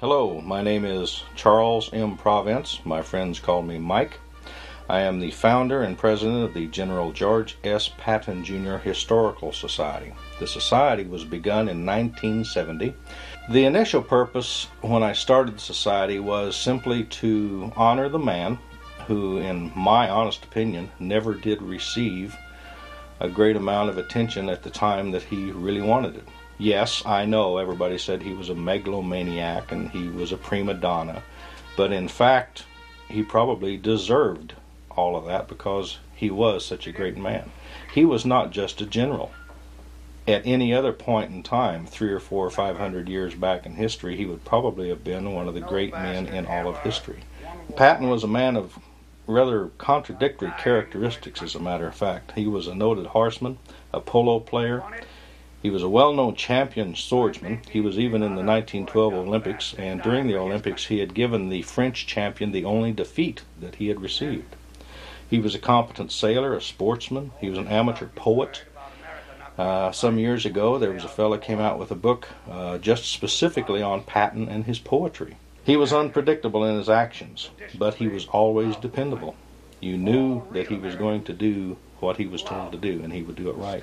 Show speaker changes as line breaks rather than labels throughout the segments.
Hello, my name is Charles M. Province. My friends call me Mike. I am the founder and president of the General George S. Patton Jr. Historical Society. The society was begun in 1970. The initial purpose when I started the society was simply to honor the man who, in my honest opinion, never did receive a great amount of attention at the time that he really wanted it. Yes, I know everybody said he was a megalomaniac and he was a prima donna, but in fact, he probably deserved all of that because he was such a great man. He was not just a general. At any other point in time, three or four or five hundred years back in history, he would probably have been one of the great men in all of history. Patton was a man of rather contradictory characteristics, as a matter of fact. He was a noted horseman, a polo player. He was a well known champion swordsman. He was even in the 1912 Olympics, and during the Olympics, he had given the French champion the only defeat that he had received. He was a competent sailor, a sportsman. He was an amateur poet. Uh, some years ago, there was a fellow came out with a book uh, just specifically on Patton and his poetry. He was unpredictable in his actions, but he was always dependable. You knew that he was going to do what he was told to do, and he would do it right.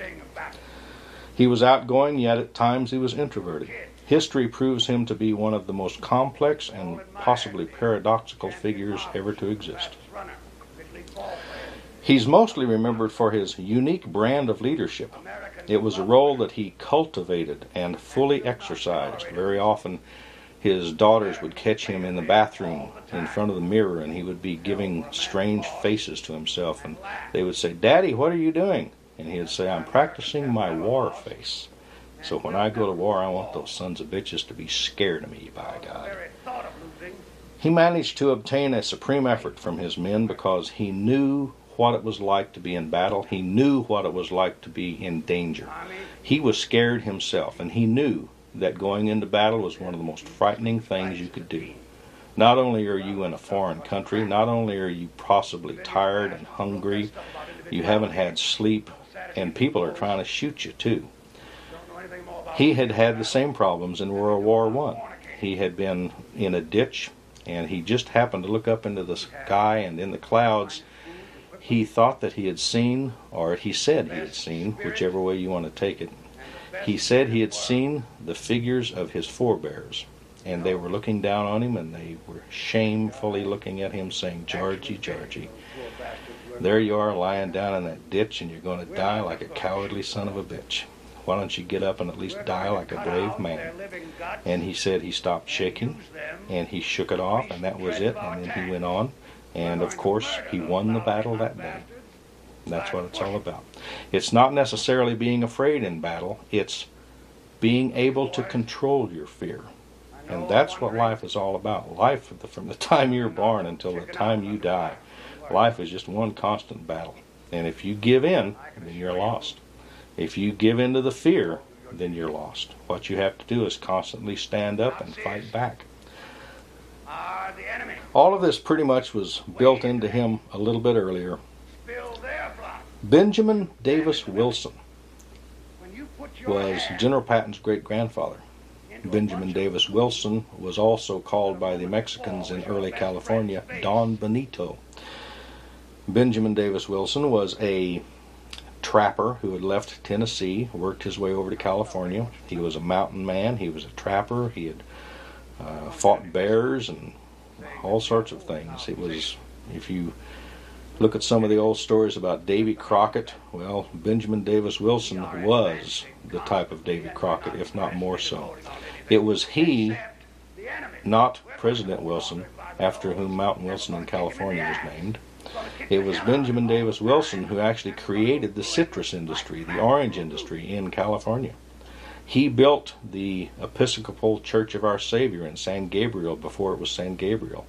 He was outgoing, yet at times he was introverted. History proves him to be one of the most complex and possibly paradoxical figures ever to exist. He's mostly remembered for his unique brand of leadership. It was a role that he cultivated and fully exercised. Very often, his daughters would catch him in the bathroom in front of the mirror and he would be giving strange faces to himself. And they would say, Daddy, what are you doing? And he'd say, I'm practicing my war face. So when I go to war, I want those sons of bitches to be scared of me, by God. He managed to obtain a supreme effort from his men because he knew what it was like to be in battle. He knew what it was like to be in danger. He was scared himself, and he knew that going into battle was one of the most frightening things you could do. Not only are you in a foreign country, not only are you possibly tired and hungry, you haven't had sleep, and people are trying to shoot you too. He had had the same problems in World War One. He had been in a ditch, and he just happened to look up into the sky, and in the clouds, he thought that he had seen, or he said he had seen, whichever way you want to take it, he said he had seen the figures of his forebears, and they were looking down on him, and they were shamefully looking at him, saying, Georgie, Georgie, there you are lying down in that ditch, and you're going to die like a cowardly son of a bitch. Why don't you get up and at least die like a brave man? And he said he stopped shaking, and he shook it off, and that was it, and then he went on. And of course, he won the battle that day. That's what it's all about. It's not necessarily being afraid in battle, it's being able to control your fear. And that's what life is all about. Life, from the time you're born until the time you die, life is just one constant battle. And if you give in, then you're lost. If you give in to the fear, then you're lost. What you have to do is constantly stand up and fight back. All of this pretty much was built into him a little bit earlier. Benjamin Davis Wilson was General Patton's great grandfather. Benjamin Davis Wilson was also called by the Mexicans in early California Don Benito. Benjamin Davis Wilson was a trapper who had left Tennessee, worked his way over to California. He was a mountain man, he was a trapper, he had uh, fought bears and all sorts of things. It was, if you look at some of the old stories about Davy Crockett, well, Benjamin Davis Wilson was the type of Davy Crockett, if not more so. It was he, not President Wilson, after whom Mount Wilson in California was named. It was Benjamin Davis Wilson who actually created the citrus industry, the orange industry in California. He built the Episcopal Church of Our Savior in San Gabriel before it was San Gabriel.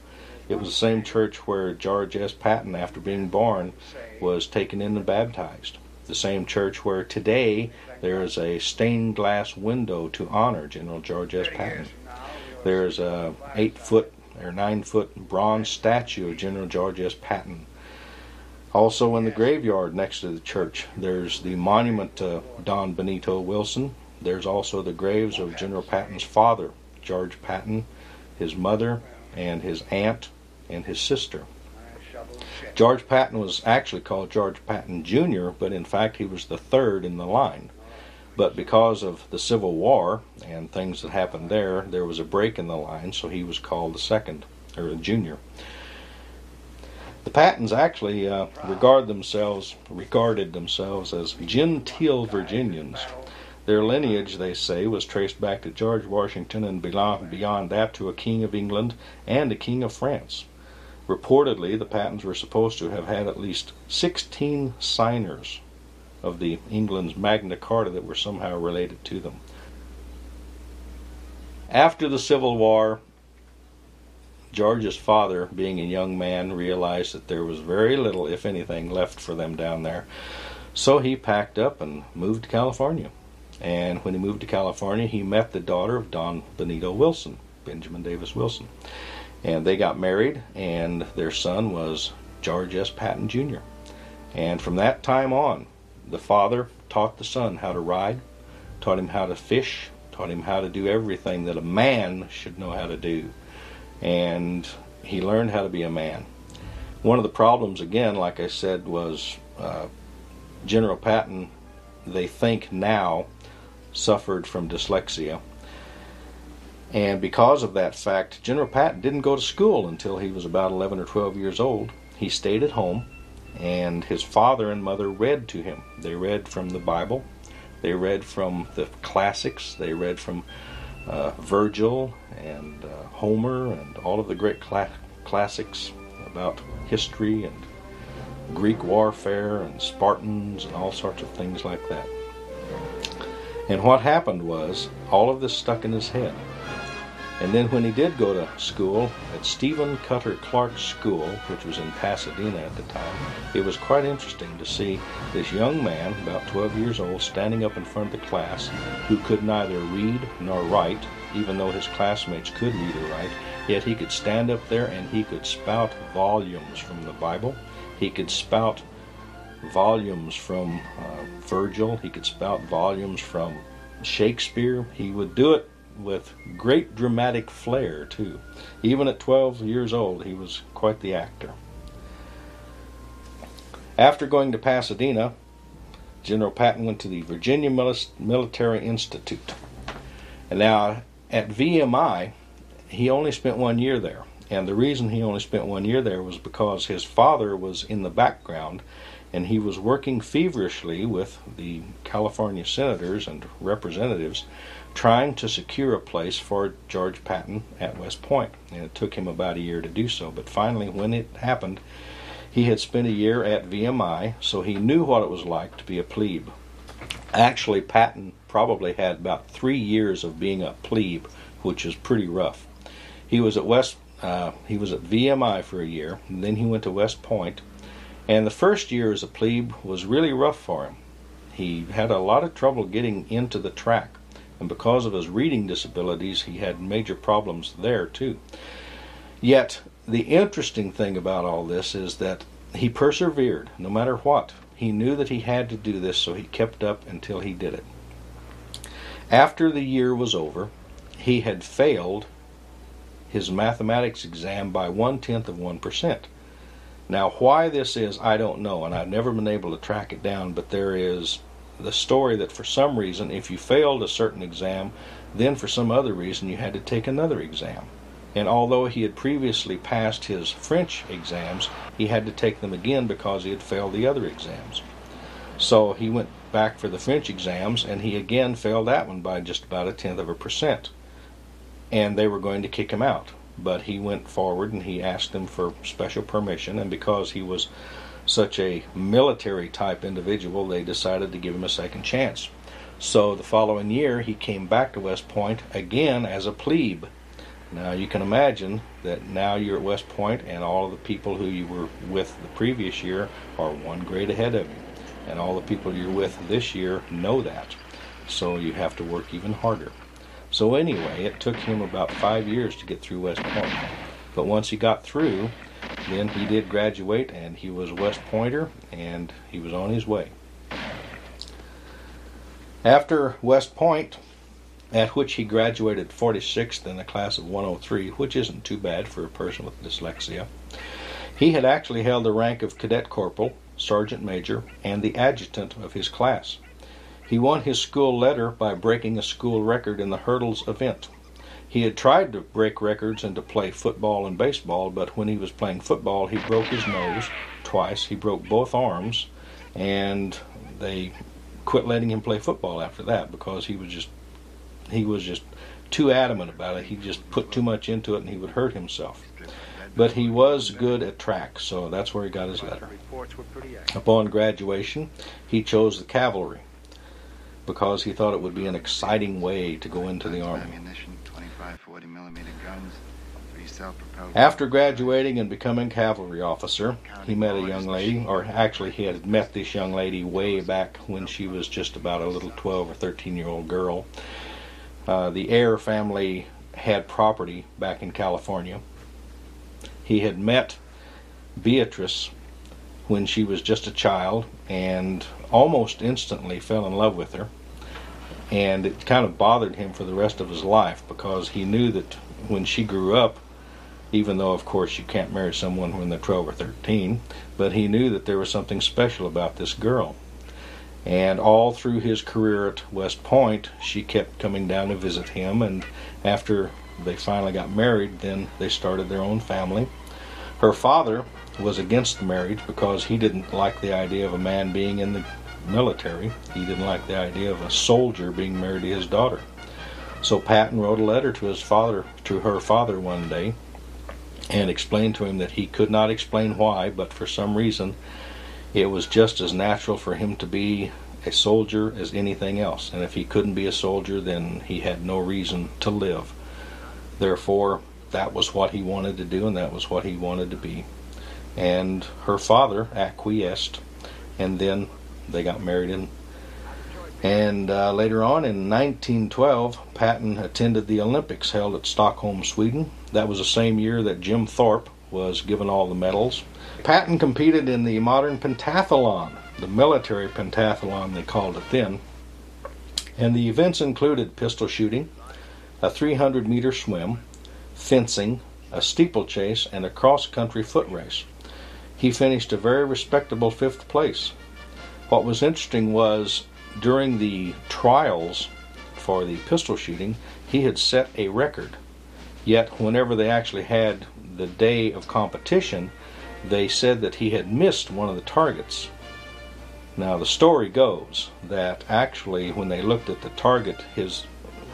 It was the same church where George S. Patton, after being born, was taken in and baptized. The same church where today there is a stained glass window to honor General George S. Patton. There is a eight foot or nine foot bronze statue of General George S. Patton. Also in the graveyard next to the church, there's the monument to Don Benito Wilson, there's also the graves of General Patton's father, George Patton, his mother, and his aunt, and his sister. George Patton was actually called George Patton Jr., but in fact he was the third in the line. But because of the Civil War and things that happened there, there was a break in the line, so he was called the second, or the junior. The Pattons actually uh, regard themselves regarded themselves as genteel Virginians. Their lineage, they say, was traced back to George Washington and beyond that to a king of England and a king of France. Reportedly, the Pattons were supposed to have had at least 16 signers of the England's Magna Carta that were somehow related to them. After the Civil War, George's father, being a young man, realized that there was very little, if anything, left for them down there. So he packed up and moved to California. And when he moved to California, he met the daughter of Don Benito Wilson, Benjamin Davis Wilson. And they got married, and their son was George S. Patton Jr. And from that time on, the father taught the son how to ride, taught him how to fish, taught him how to do everything that a man should know how to do. And he learned how to be a man. One of the problems, again, like I said, was uh, General Patton, they think now, suffered from dyslexia. And because of that fact, General Patton didn't go to school until he was about 11 or 12 years old. He stayed at home and his father and mother read to him. They read from the Bible, they read from the classics, they read from uh, Virgil and uh, Homer and all of the great cla- classics about history and Greek warfare and Spartans and all sorts of things like that. And what happened was, all of this stuck in his head. And then when he did go to school at Stephen Cutter Clark School, which was in Pasadena at the time, it was quite interesting to see this young man, about 12 years old, standing up in front of the class who could neither read nor write, even though his classmates could read or write, yet he could stand up there and he could spout volumes from the Bible. He could spout volumes from uh, Virgil. He could spout volumes from Shakespeare. He would do it with great dramatic flair, too. Even at 12 years old, he was quite the actor. After going to Pasadena, General Patton went to the Virginia Military Institute. And now, at VMI, he only spent one year there. And the reason he only spent one year there was because his father was in the background and he was working feverishly with the California senators and representatives trying to secure a place for George Patton at West Point. And it took him about a year to do so. But finally, when it happened, he had spent a year at VMI, so he knew what it was like to be a plebe. Actually, Patton probably had about three years of being a plebe, which is pretty rough. He was at West, uh, he was at VMI for a year, and then he went to West Point. And the first year as a plebe was really rough for him. He had a lot of trouble getting into the track and because of his reading disabilities, he had major problems there too. Yet, the interesting thing about all this is that he persevered no matter what. He knew that he had to do this, so he kept up until he did it. After the year was over, he had failed his mathematics exam by one tenth of 1%. Now, why this is, I don't know, and I've never been able to track it down, but there is the story that for some reason, if you failed a certain exam, then for some other reason you had to take another exam. And although he had previously passed his French exams, he had to take them again because he had failed the other exams. So he went back for the French exams and he again failed that one by just about a tenth of a percent. And they were going to kick him out. But he went forward and he asked them for special permission, and because he was such a military type individual, they decided to give him a second chance. So the following year, he came back to West Point again as a plebe. Now you can imagine that now you're at West Point, and all of the people who you were with the previous year are one grade ahead of you, and all the people you're with this year know that. So you have to work even harder. So anyway, it took him about five years to get through West Point. But once he got through, then he did graduate and he was West Pointer and he was on his way. After West Point, at which he graduated 46th in the class of 103, which isn't too bad for a person with dyslexia. He had actually held the rank of cadet corporal, sergeant major, and the adjutant of his class. He won his school letter by breaking a school record in the hurdles event. He had tried to break records and to play football and baseball, but when he was playing football, he broke his nose twice. He broke both arms, and they quit letting him play football after that because he was just he was just too adamant about it. He just put too much into it, and he would hurt himself. But he was good at track, so that's where he got his letter. Upon graduation, he chose the cavalry because he thought it would be an exciting way to go into the army. After graduating and becoming cavalry officer, he met a young lady, or actually he had met this young lady way back when she was just about a little 12 or 13 year old girl. Uh, the Ayer family had property back in California. He had met Beatrice when she was just a child and almost instantly fell in love with her. And it kind of bothered him for the rest of his life because he knew that when she grew up, even though, of course, you can't marry someone when they're 12 or 13, but he knew that there was something special about this girl. And all through his career at West Point, she kept coming down to visit him. And after they finally got married, then they started their own family. Her father was against the marriage because he didn't like the idea of a man being in the military. He didn't like the idea of a soldier being married to his daughter. So Patton wrote a letter to his father, to her father one day, and explained to him that he could not explain why, but for some reason it was just as natural for him to be a soldier as anything else. And if he couldn't be a soldier, then he had no reason to live. Therefore, that was what he wanted to do, and that was what he wanted to be. And her father acquiesced, and then they got married. And, and uh, later on in 1912, Patton attended the Olympics held at Stockholm, Sweden. That was the same year that Jim Thorpe was given all the medals Patton competed in the modern pentathlon, the military pentathlon they called it then. And the events included pistol shooting, a 300 meter swim, fencing, a steeplechase, and a cross country foot race. He finished a very respectable fifth place. What was interesting was during the trials for the pistol shooting, he had set a record. Yet, whenever they actually had the day of competition, they said that he had missed one of the targets. Now the story goes that actually when they looked at the target, his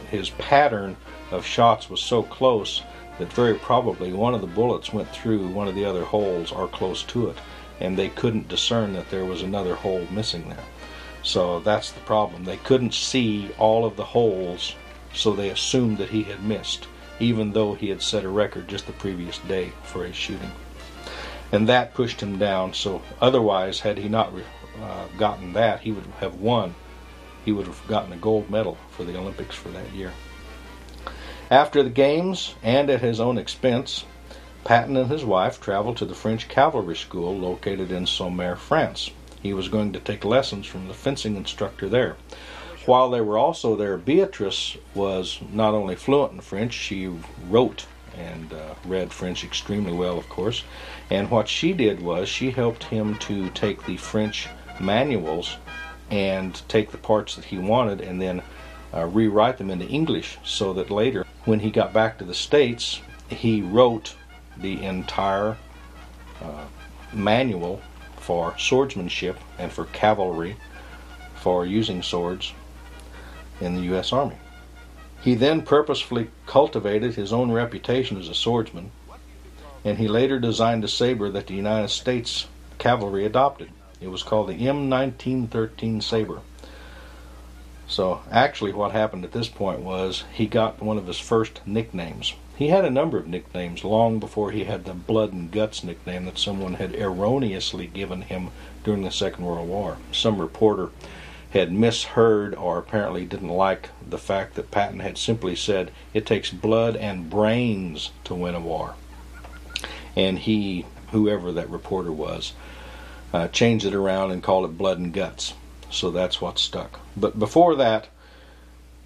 his pattern of shots was so close that very probably one of the bullets went through one of the other holes or close to it, and they couldn't discern that there was another hole missing there. So that's the problem. They couldn't see all of the holes, so they assumed that he had missed, even though he had set a record just the previous day for his shooting and that pushed him down. So otherwise, had he not uh, gotten that, he would have won. He would have gotten a gold medal for the Olympics for that year. After the games and at his own expense, Patton and his wife traveled to the French Cavalry School located in Saumur, France. He was going to take lessons from the fencing instructor there. While they were also there, Beatrice was not only fluent in French, she wrote and uh, read French extremely well, of course. And what she did was she helped him to take the French manuals and take the parts that he wanted and then uh, rewrite them into English so that later, when he got back to the States, he wrote the entire uh, manual for swordsmanship and for cavalry for using swords in the U.S. Army. He then purposefully cultivated his own reputation as a swordsman, and he later designed a saber that the United States cavalry adopted. It was called the M1913 saber. So actually what happened at this point was he got one of his first nicknames. He had a number of nicknames long before he had the blood and guts nickname that someone had erroneously given him during the Second World War. Some reporter had misheard or apparently didn't like the fact that Patton had simply said it takes blood and brains to win a war. And he, whoever that reporter was, uh, changed it around and called it blood and guts. So that's what stuck. But before that,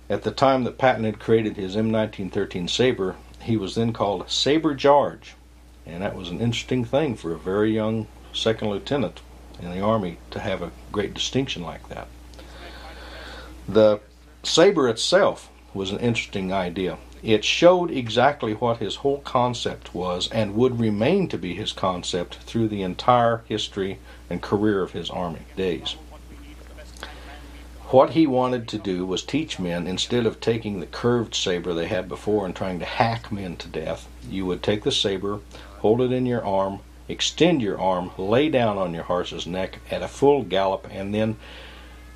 At the time that Patton had created his M1913 Sabre, he was then called Sabre George, and that was an interesting thing for a very young second lieutenant in the Army to have a great distinction like that. The Sabre itself was an interesting idea. It showed exactly what his whole concept was and would remain to be his concept through the entire history and career of his Army days. What he wanted to do was teach men, instead of taking the curved saber they had before and trying to hack men to death, you would take the saber, hold it in your arm, extend your arm, lay down on your horse's neck at a full gallop, and then,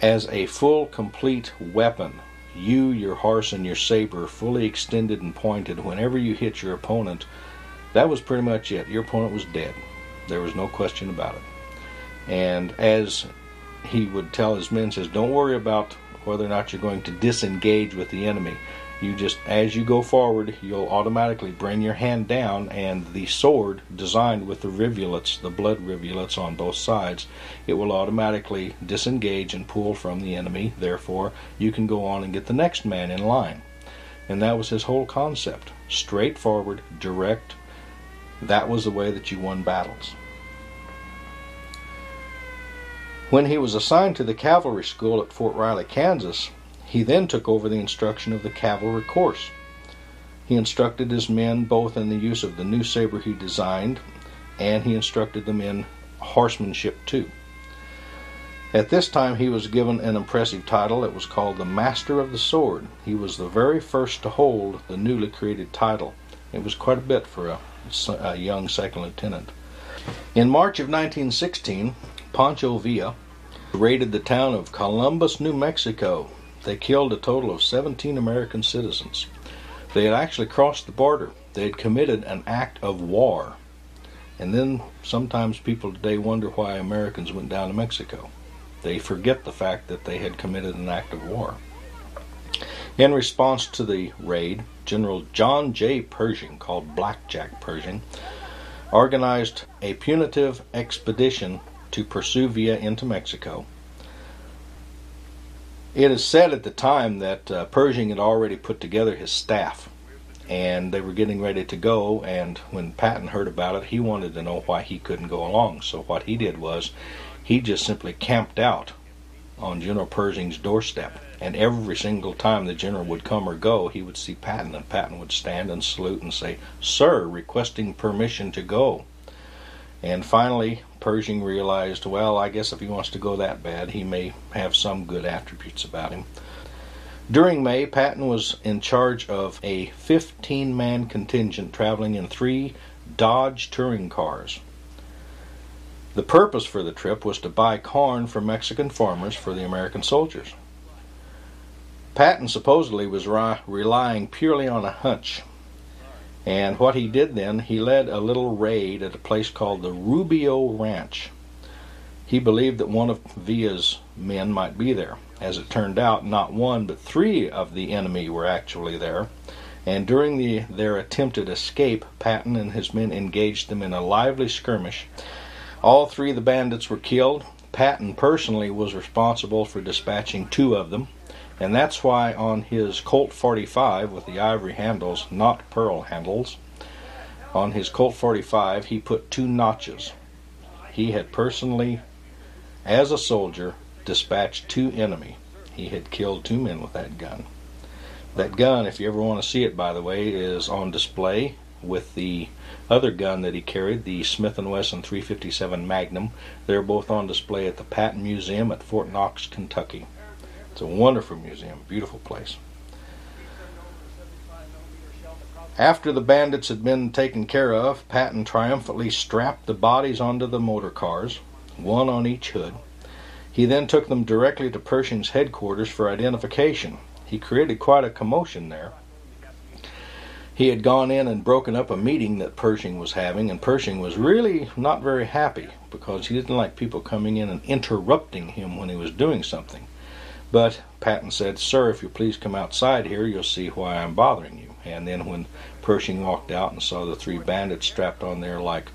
as a full, complete weapon, you, your horse, and your saber fully extended and pointed whenever you hit your opponent. That was pretty much it. Your opponent was dead. There was no question about it. And as he would tell his men, says, don't worry about whether or not you're going to disengage with the enemy. You just, as you go forward, you'll automatically bring your hand down, and the sword, designed with the rivulets, the blood rivulets on both sides, it will automatically disengage and pull from the enemy. Therefore, you can go on and get the next man in line. And that was his whole concept straightforward, direct. That was the way that you won battles. When he was assigned to the cavalry school at Fort Riley, Kansas, he then took over the instruction of the cavalry course. He instructed his men both in the use of the new saber he designed, and he instructed them in horsemanship too. At this time, he was given an impressive title. It was called the Master of the Sword. He was the very first to hold the newly created title. It was quite a bit for a, a young second lieutenant. In March of 1916, Pancho Villa raided the town of Columbus, New Mexico. They killed a total of 17 American citizens. They had actually crossed the border. They had committed an act of war. And then sometimes people today wonder why Americans went down to Mexico. They forget the fact that they had committed an act of war. In response to the raid, General John J. Pershing, called Blackjack Pershing, organized a punitive expedition to pursue Villa into Mexico. It is said at the time that uh, Pershing had already put together his staff and they were getting ready to go. And when Patton heard about it, he wanted to know why he couldn't go along. So what he did was he just simply camped out on General Pershing's doorstep. And every single time the general would come or go, he would see Patton, and Patton would stand and salute and say, Sir, requesting permission to go. And finally, Pershing realized, well, I guess if he wants to go that bad, he may have some good attributes about him. During May, Patton was in charge of a 15 man contingent traveling in three Dodge touring cars. The purpose for the trip was to buy corn from Mexican farmers for the American soldiers. Patton supposedly was re- relying purely on a hunch and what he did then, he led a little raid at a place called the Rubio Ranch. He believed that one of Villa's men might be there. As it turned out, not one but three of the enemy were actually there. And during the, their attempted escape, Patton and his men engaged them in a lively skirmish. All three of the bandits were killed. Patton personally was responsible for dispatching two of them. And that's why on his Colt 45 with the ivory handles, not pearl handles, on his Colt 45 he put two notches. He had personally, as a soldier, dispatched two enemy. He had killed two men with that gun. That gun, if you ever want to see it, by the way, is on display with the other gun that he carried, the Smith & Wesson 357 Magnum. They're both on display at the Patton Museum at Fort Knox, Kentucky. It's a wonderful museum, beautiful place. After the bandits had been taken care of, Patton triumphantly strapped the bodies onto the motor cars, one on each hood. He then took them directly to Pershing's headquarters for identification. He created quite a commotion there. He had gone in and broken up a meeting that Pershing was having, and Pershing was really not very happy because he didn't like people coming in and interrupting him when he was doing something. But Patton said, Sir, if you please come outside here, you'll see why I'm bothering you. And then when Pershing walked out and saw the three bandits strapped on there like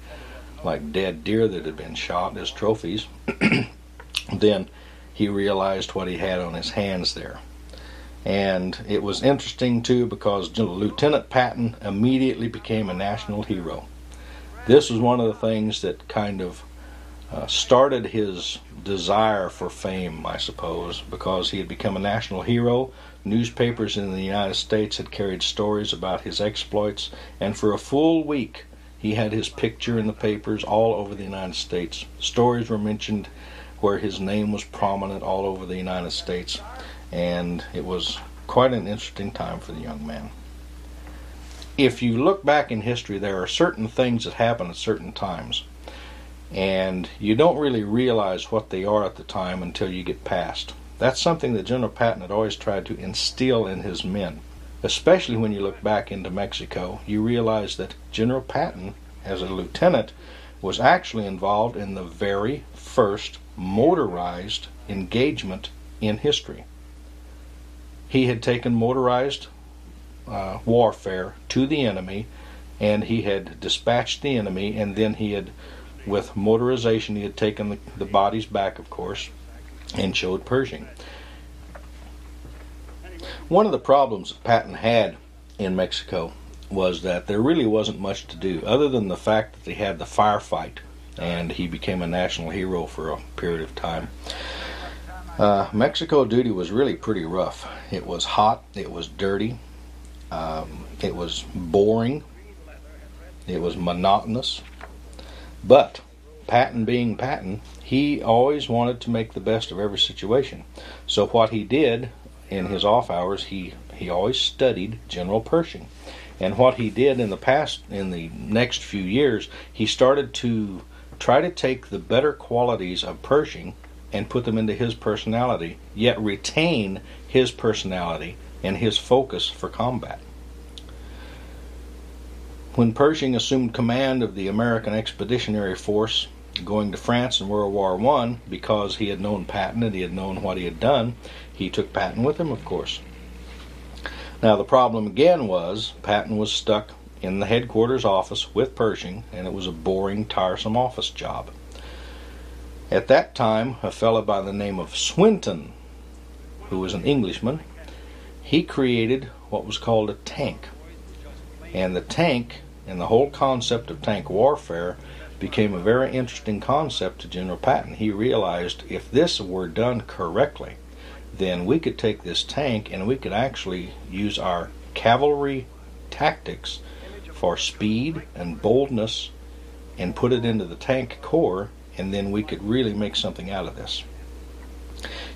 like dead deer that had been shot as trophies, then he realized what he had on his hands there. And it was interesting too because Lieutenant Patton immediately became a national hero. This was one of the things that kind of uh, started his desire for fame, I suppose, because he had become a national hero. Newspapers in the United States had carried stories about his exploits, and for a full week he had his picture in the papers all over the United States. Stories were mentioned where his name was prominent all over the United States, and it was quite an interesting time for the young man. If you look back in history, there are certain things that happen at certain times, and you don't really realize what they are at the time until you get past. That's something that General Patton had always tried to instill in his men especially when you look back into Mexico, you realize that General Patton, as a lieutenant, was actually involved in the very first motorized engagement in history. He had taken motorized uh, warfare to the enemy, and he had dispatched the enemy, and then he had, with motorization, he had taken the, the bodies back, of course, and showed Pershing. One of the problems Patton had in Mexico was that there really wasn't much to do other than the fact that they had the firefight and he became a national hero for a period of time. Uh, Mexico duty was really pretty rough. It was hot, it was dirty, um, it was boring, it was monotonous. But Patton being Patton, he always wanted to make the best of every situation. So what he did in his off hours, he he always studied General Pershing. And what he did in the past, in the next few years, he started to try to take the better qualities of Pershing and put them into his personality, yet retain his personality and his focus for combat. When Pershing assumed command of the American Expeditionary Force going to France in World War I, because he had known Patton and he had known what he had done, he took Patton with him, of course. Now, the problem again was Patton was stuck in the headquarters office with Pershing, and it was a boring, tiresome office job. At that time, a fellow by the name of Swinton, who was an Englishman, he created what was called a tank. And the tank and the whole concept of tank warfare became a very interesting concept to General Patton. He realized if this were done correctly, then we could take this tank and we could actually use our cavalry tactics for speed and boldness and put it into the tank corps, and then we could really make something out of this.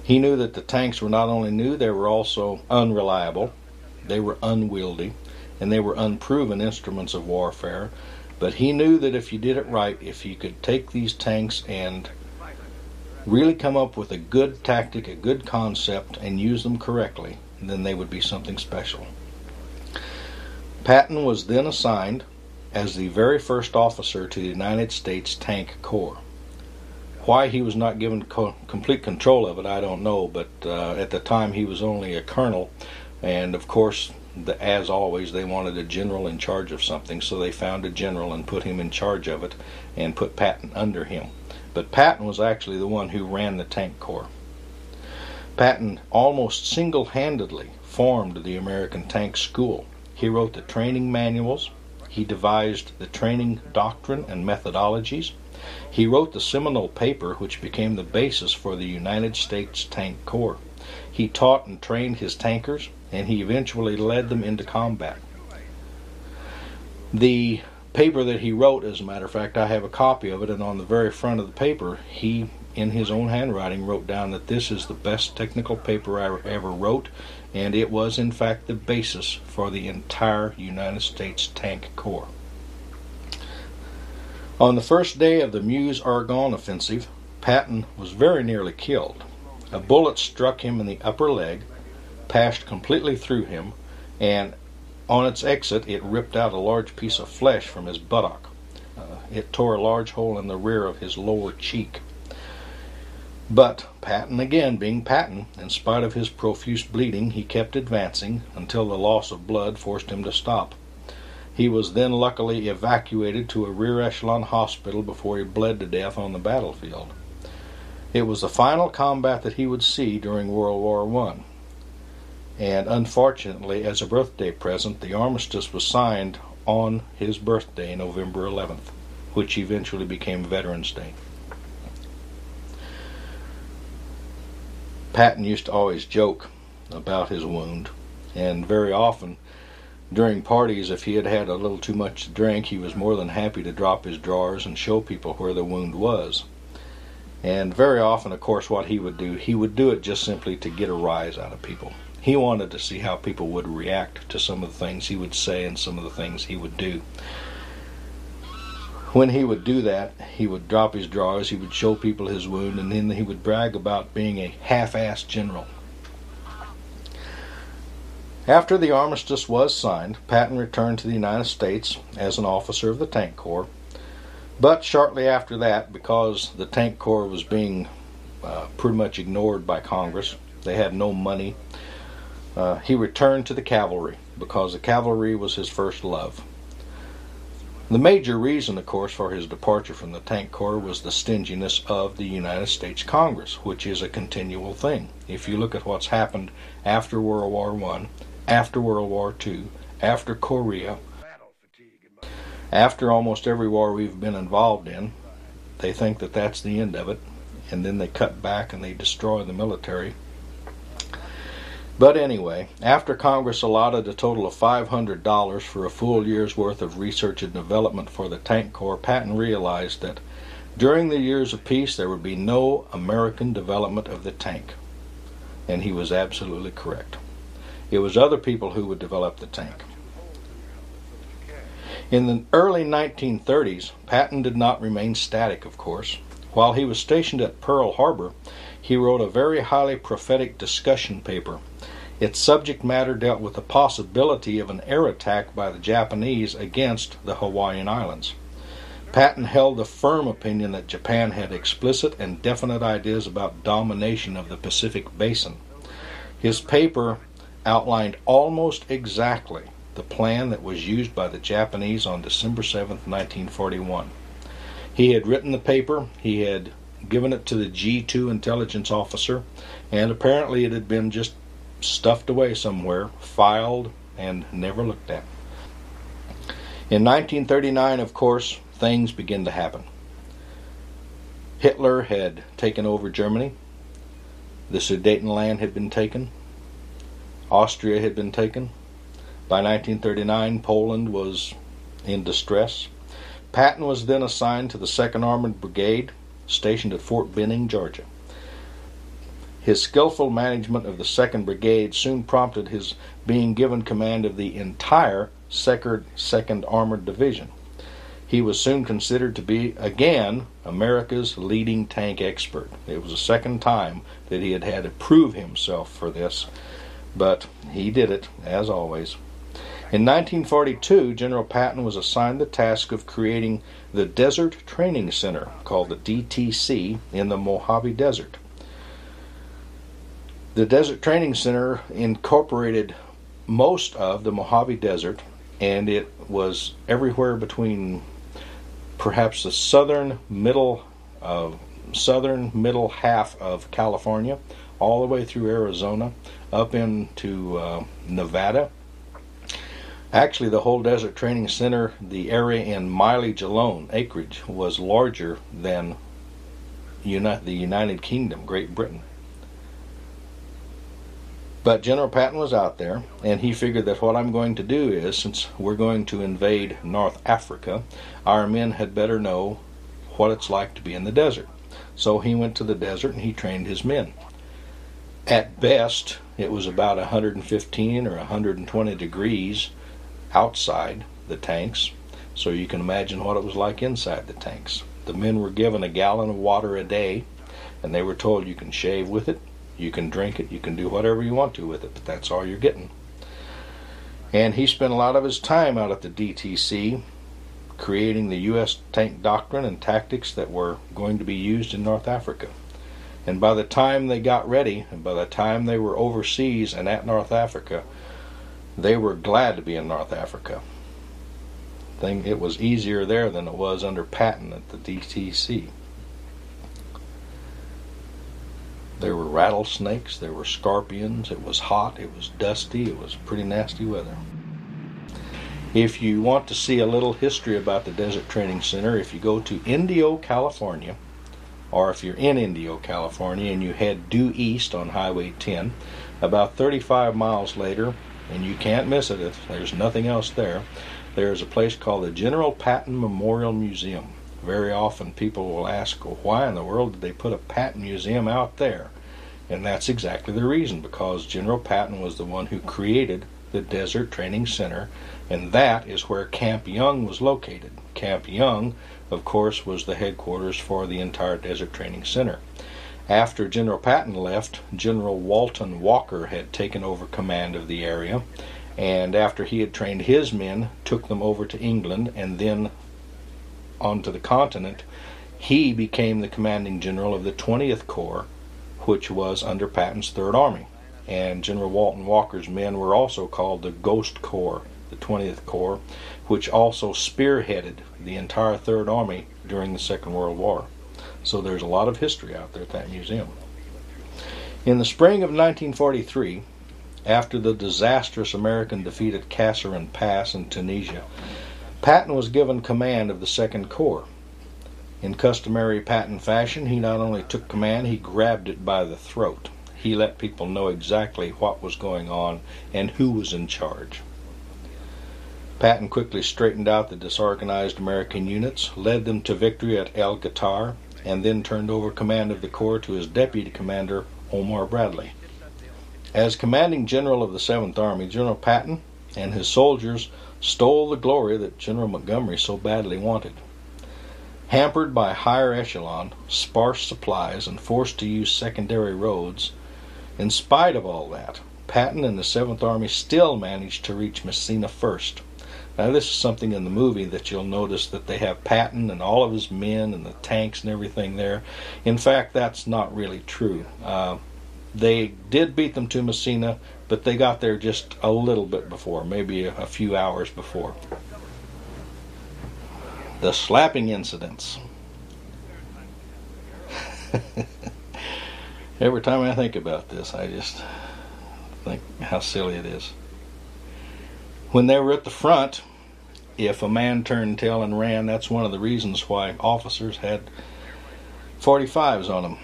He knew that the tanks were not only new, they were also unreliable, they were unwieldy, and they were unproven instruments of warfare. But he knew that if you did it right, if you could take these tanks and really come up with a good tactic, a good concept, and use them correctly, then they would be something special. Patton was then assigned as the very first officer to the United States Tank Corps. Why he was not given co- complete control of it, I don't know, but uh, at the time he was only a colonel, and of course, the, as always, they wanted a general in charge of something, so they found a general and put him in charge of it and put Patton under him. But Patton was actually the one who ran the tank corps. Patton almost single handedly formed the American Tank School. He wrote the training manuals, he devised the training doctrine and methodologies. He wrote the seminal paper which became the basis for the United States Tank Corps. He taught and trained his tankers, and he eventually led them into combat. The paper that he wrote, as a matter of fact, I have a copy of it, and on the very front of the paper, he, in his own handwriting, wrote down that this is the best technical paper I ever wrote, and it was, in fact, the basis for the entire United States Tank Corps. On the first day of the Meuse Argonne offensive, Patton was very nearly killed. A bullet struck him in the upper leg, passed completely through him, and on its exit, it ripped out a large piece of flesh from his buttock. Uh, it tore a large hole in the rear of his lower cheek. But Patton, again being Patton, in spite of his profuse bleeding, he kept advancing until the loss of blood forced him to stop. He was then luckily evacuated to a rear echelon hospital before he bled to death on the battlefield. It was the final combat that he would see during World War I. And unfortunately, as a birthday present, the armistice was signed on his birthday, November 11th, which eventually became Veterans Day. Patton used to always joke about his wound, and very often during parties, if he had had a little too much to drink, he was more than happy to drop his drawers and show people where the wound was. And very often, of course, what he would do, he would do it just simply to get a rise out of people. He wanted to see how people would react to some of the things he would say and some of the things he would do. When he would do that, he would drop his drawers, he would show people his wound, and then he would brag about being a half assed general. After the armistice was signed, Patton returned to the United States as an officer of the Tank Corps. But shortly after that, because the Tank Corps was being uh, pretty much ignored by Congress, they had no money, uh, he returned to the cavalry because the cavalry was his first love. The major reason, of course, for his departure from the Tank Corps was the stinginess of the United States Congress, which is a continual thing. If you look at what's happened after World War I, after World War II, after Korea, after almost every war we've been involved in, they think that that's the end of it, and then they cut back and they destroy the military. But anyway, after Congress allotted a total of $500 for a full year's worth of research and development for the Tank Corps, Patton realized that during the years of peace there would be no American development of the tank. And he was absolutely correct. It was other people who would develop the tank. In the early 1930s, Patton did not remain static, of course. While he was stationed at Pearl Harbor, he wrote a very highly prophetic discussion paper. Its subject matter dealt with the possibility of an air attack by the Japanese against the Hawaiian Islands. Patton held the firm opinion that Japan had explicit and definite ideas about domination of the Pacific Basin. His paper outlined almost exactly the plan that was used by the Japanese on December 7, 1941. He had written the paper, he had given it to the G2 intelligence officer, and apparently it had been just stuffed away somewhere, filed, and never looked at. In 1939, of course, things began to happen. Hitler had taken over Germany. The Sudetenland had been taken. Austria had been taken. By 1939, Poland was in distress. Patton was then assigned to the 2nd Armored Brigade, stationed at Fort Benning, Georgia. His skillful management of the 2nd Brigade soon prompted his being given command of the entire 2nd Armored Division. He was soon considered to be, again, America's leading tank expert. It was the second time that he had had to prove himself for this but he did it, as always. In 1942, General Patton was assigned the task of creating the Desert Training Center, called the DTC, in the Mojave Desert. The Desert Training Center incorporated most of the Mojave Desert, and it was everywhere between perhaps the southern middle, uh, southern middle half of California, all the way through Arizona, up into uh, Nevada. Actually, the whole Desert Training Center, the area in mileage alone, acreage, was larger than uni- the United Kingdom, Great Britain. But General Patton was out there, and he figured that what I'm going to do is, since we're going to invade North Africa, our men had better know what it's like to be in the desert. So he went to the desert and he trained his men. At best, it was about 115 or 120 degrees outside the tanks, so you can imagine what it was like inside the tanks. The men were given a gallon of water a day, and they were told you can shave with it, you can drink it, you can do whatever you want to with it, but that's all you're getting. And he spent a lot of his time out at the DTC creating the U.S. tank doctrine and tactics that were going to be used in North Africa. And by the time they got ready, and by the time they were overseas and at North Africa, they were glad to be in North Africa. Thing it was easier there than it was under Patton at the DTC. There were rattlesnakes, there were scorpions, it was hot, it was dusty, it was pretty nasty weather. If you want to see a little history about the Desert Training Center, if you go to Indio, California, or if you're in Indio, California, and you head due east on Highway 10, about 35 miles later, and you can't miss it if there's nothing else there, there is a place called the General Patton Memorial Museum. Very often people will ask, well, why in the world did they put a Patton Museum out there? And that's exactly the reason, because General Patton was the one who created the Desert Training Center, and that is where Camp Young was located. Camp Young, of course, was the headquarters for the entire Desert Training Center. After General Patton left, General Walton Walker had taken over command of the area, and after he had trained his men, took them over to England and then onto the continent, he became the commanding general of the 20th Corps, which was under Patton's Third Army. And General Walton Walker's men were also called the Ghost Corps, the 20th Corps, which also spearheaded the entire Third Army during the Second World War. So there's a lot of history out there at that museum. In the spring of 1943, after the disastrous American defeat at Kasserine Pass in Tunisia, Patton was given command of the Second Corps. In customary Patton fashion, he not only took command, he grabbed it by the throat. He let people know exactly what was going on and who was in charge. Patton quickly straightened out the disorganized American units, led them to victory at El Guettar, and then turned over command of the Corps to his deputy commander, Omar Bradley. As commanding general of the 7th Army, General Patton and his soldiers stole the glory that General Montgomery so badly wanted. Hampered by higher echelon, sparse supplies, and forced to use secondary roads, in spite of all that, Patton and the 7th Army still managed to reach Messina first, now, this is something in the movie that you'll notice that they have Patton and all of his men and the tanks and everything there. In fact, that's not really true. Uh, they did beat them to Messina, but they got there just a little bit before, maybe a, a few hours before. The slapping incidents. Every time I think about this, I just think how silly it is when they were at the front, if a man turned tail and ran, that's one of the reasons why officers had 45s on them.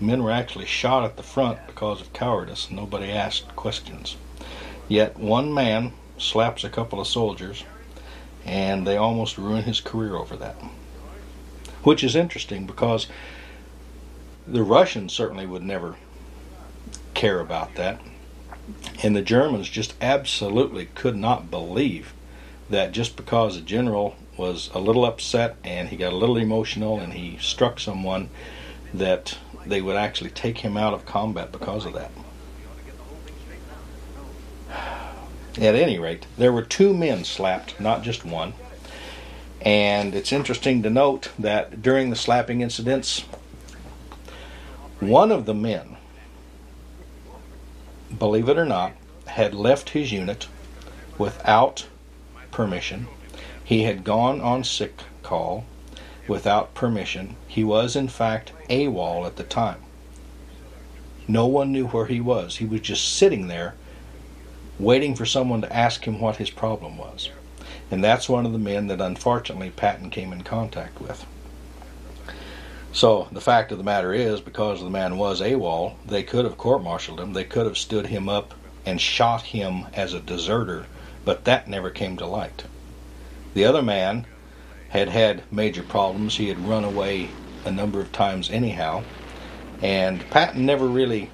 Men were actually shot at the front because of cowardice. Nobody asked questions. Yet one man slaps a couple of soldiers, and they almost ruin his career over that. Which is interesting because the Russians certainly would never care about that. And the Germans just absolutely could not believe that just because a general was a little upset and he got a little emotional and he struck someone, that they would actually take him out of combat because of that. At any rate, there were two men slapped, not just one. And it's interesting to note that during the slapping incidents, one of the men believe it or not, had left his unit without permission. He had gone on sick call without permission. He was, in fact, AWOL at the time. No one knew where he was. He was just sitting there waiting for someone to ask him what his problem was. And that's one of the men that unfortunately Patton came in contact with. So the fact of the matter is, because the man was AWOL, they could have court-martialed him. They could have stood him up and shot him as a deserter, but that never came to light. The other man had had major problems. He had run away a number of times anyhow, and Patton never really,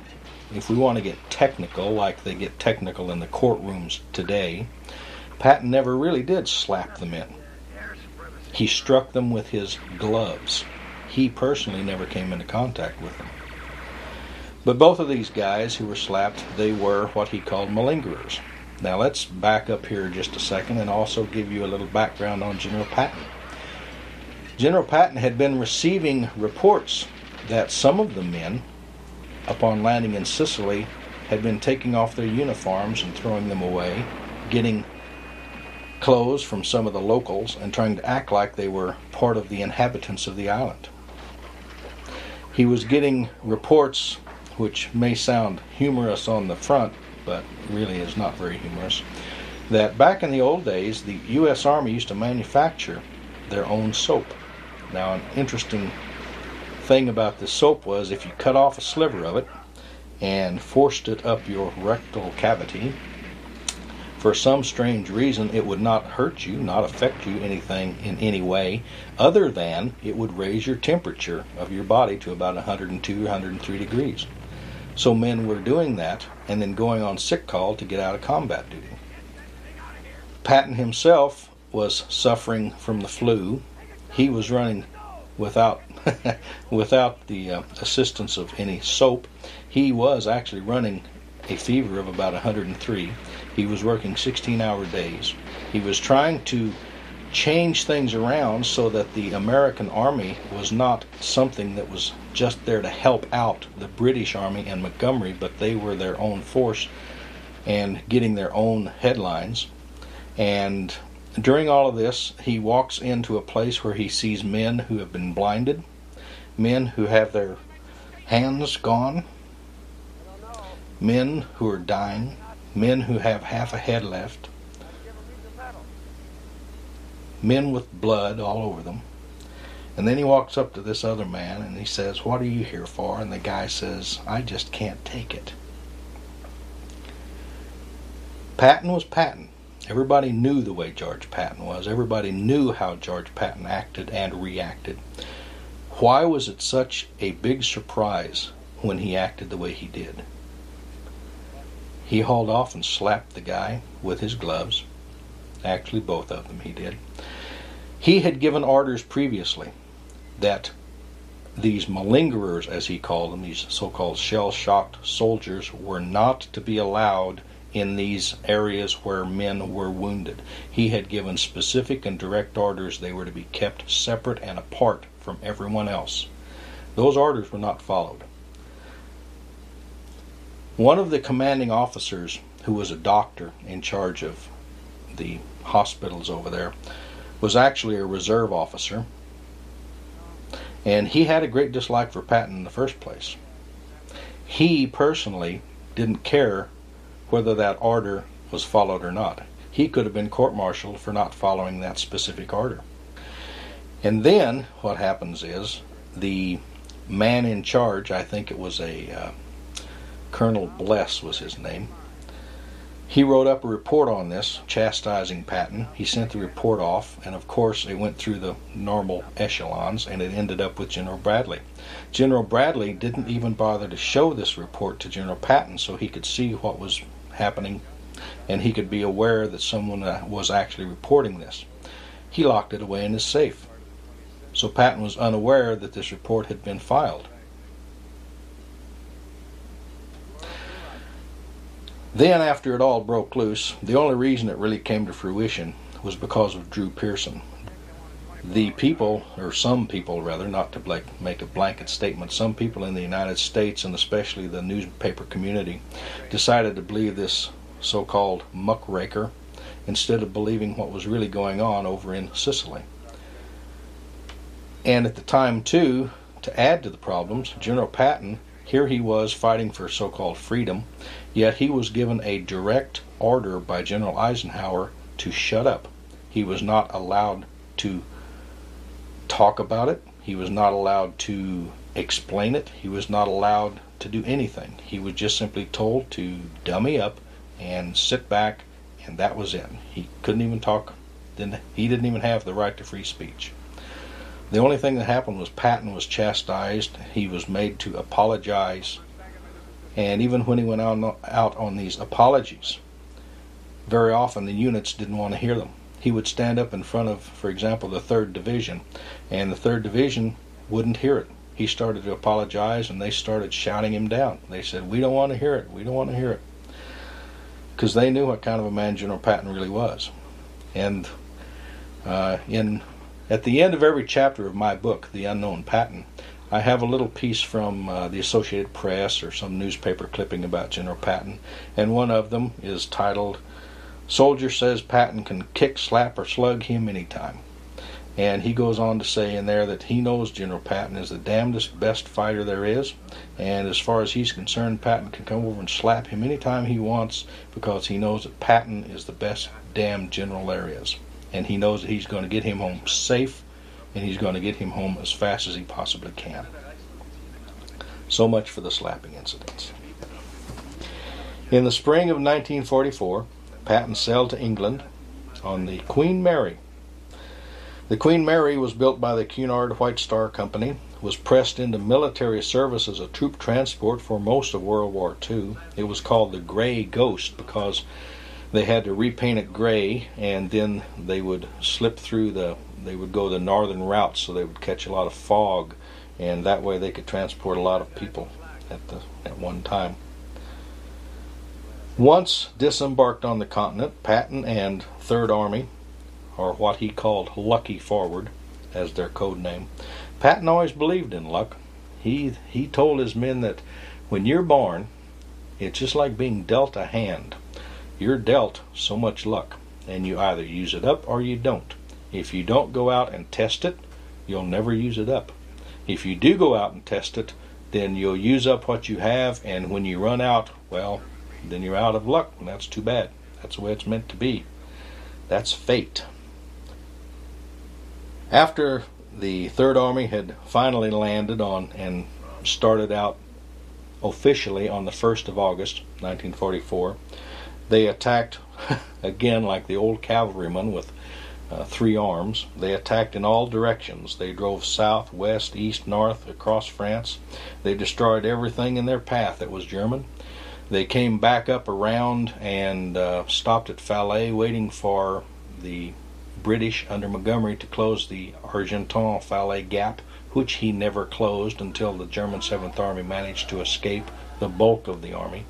if we want to get technical, like they get technical in the courtrooms today, Patton never really did slap the men. He struck them with his gloves he personally never came into contact with them. But both of these guys who were slapped, they were what he called malingerers. Now let's back up here just a second and also give you a little background on General Patton. General Patton had been receiving reports that some of the men, upon landing in Sicily, had been taking off their uniforms and throwing them away, getting clothes from some of the locals, and trying to act like they were part of the inhabitants of the island he was getting reports which may sound humorous on the front, but really is not very humorous, that back in the old days, the U.S. Army used to manufacture their own soap. Now, an interesting thing about this soap was if you cut off a sliver of it and forced it up your rectal cavity, for some strange reason, it would not hurt you, not affect you anything in any way, other than it would raise your temperature of your body to about 102 103 degrees. So men were doing that and then going on sick call to get out of combat duty. Patton himself was suffering from the flu. He was running without without the uh, assistance of any soap. He was actually running a fever of about 103. He was working 16 hour days. He was trying to change things around so that the American Army was not something that was just there to help out the British Army and Montgomery, but they were their own force and getting their own headlines. And during all of this, he walks into a place where he sees men who have been blinded, men who have their hands gone, men who are dying, men who have half a head left, men with blood all over them. And then he walks up to this other man and he says, What are you here for? And the guy says, I just can't take it. Patton was Patton. Everybody knew the way George Patton was. Everybody knew how George Patton acted and reacted. Why was it such a big surprise when he acted the way he did? He hauled off and slapped the guy with his gloves. Actually, both of them he did. He had given orders previously that these malingerers, as he called them, these so called shell shocked soldiers, were not to be allowed in these areas where men were wounded. He had given specific and direct orders they were to be kept separate and apart from everyone else. Those orders were not followed. One of the commanding officers, who was a doctor in charge of the hospitals over there, was actually a reserve officer. And he had a great dislike for Patton in the first place. He personally didn't care whether that order was followed or not. He could have been court martialed for not following that specific order. And then what happens is the man in charge, I think it was a uh, Colonel Bless was his name. He wrote up a report on this, chastising Patton. He sent the report off, and of course, it went through the normal echelons, and it ended up with General Bradley. General Bradley didn't even bother to show this report to General Patton so he could see what was happening and he could be aware that someone uh, was actually reporting this. He locked it away in his safe. So Patton was unaware that this report had been filed. Then, after it all broke loose, the only reason it really came to fruition was because of Drew Pearson. The people, or some people rather, not to make a blanket statement, some people in the United States and especially the newspaper community decided to believe this so called muckraker instead of believing what was really going on over in Sicily. And at the time, too, to add to the problems, General Patton here he was fighting for so called freedom, yet he was given a direct order by General Eisenhower to shut up. He was not allowed to talk about it, he was not allowed to explain it, he was not allowed to do anything. He was just simply told to dummy up and sit back, and that was it. He couldn't even talk, he didn't even have the right to free speech. The only thing that happened was Patton was chastised. He was made to apologize. And even when he went out, out on these apologies, very often the units didn't want to hear them. He would stand up in front of, for example, the 3rd Division, and the 3rd Division wouldn't hear it. He started to apologize, and they started shouting him down. They said, We don't want to hear it. We don't want to hear it. Because they knew what kind of a man General Patton really was. And uh, in at the end of every chapter of my book, The Unknown Patton, I have a little piece from uh, the Associated Press or some newspaper clipping about General Patton, and one of them is titled, Soldier Says Patton Can Kick, Slap, or Slug Him Anytime. And he goes on to say in there that he knows General Patton is the damnedest best fighter there is. And as far as he's concerned, Patton can come over and slap him anytime he wants because he knows that Patton is the best damn general there is. And he knows that he's going to get him home safe and he's going to get him home as fast as he possibly can. So much for the slapping incidents. In the spring of 1944, Patton sailed to England on the Queen Mary the Queen Mary was built by the Cunard White Star Company, was pressed into military service as a troop transport for most of World War II. It was called the Gray Ghost because they had to repaint it gray and then they would slip through the they would go the northern route so they would catch a lot of fog and that way they could transport a lot of people at the at one time. Once disembarked on the continent, Patton and Third Army or what he called Lucky Forward as their code name. Patton always believed in luck. He he told his men that when you're born, it's just like being dealt a hand. You're dealt so much luck, and you either use it up or you don't. If you don't go out and test it, you'll never use it up. If you do go out and test it, then you'll use up what you have, and when you run out, well, then you're out of luck, and that's too bad. That's the way it's meant to be. That's fate. After the Third Army had finally landed on and started out officially on the 1st of August 1944, they attacked again like the old cavalrymen with uh, three arms. They attacked in all directions. They drove south, west, east, north across France. They destroyed everything in their path that was German. They came back up around and uh, stopped at Falaise waiting for the British under Montgomery to close the Argentan Falaise Gap, which he never closed until the German Seventh Army managed to escape the bulk of the army.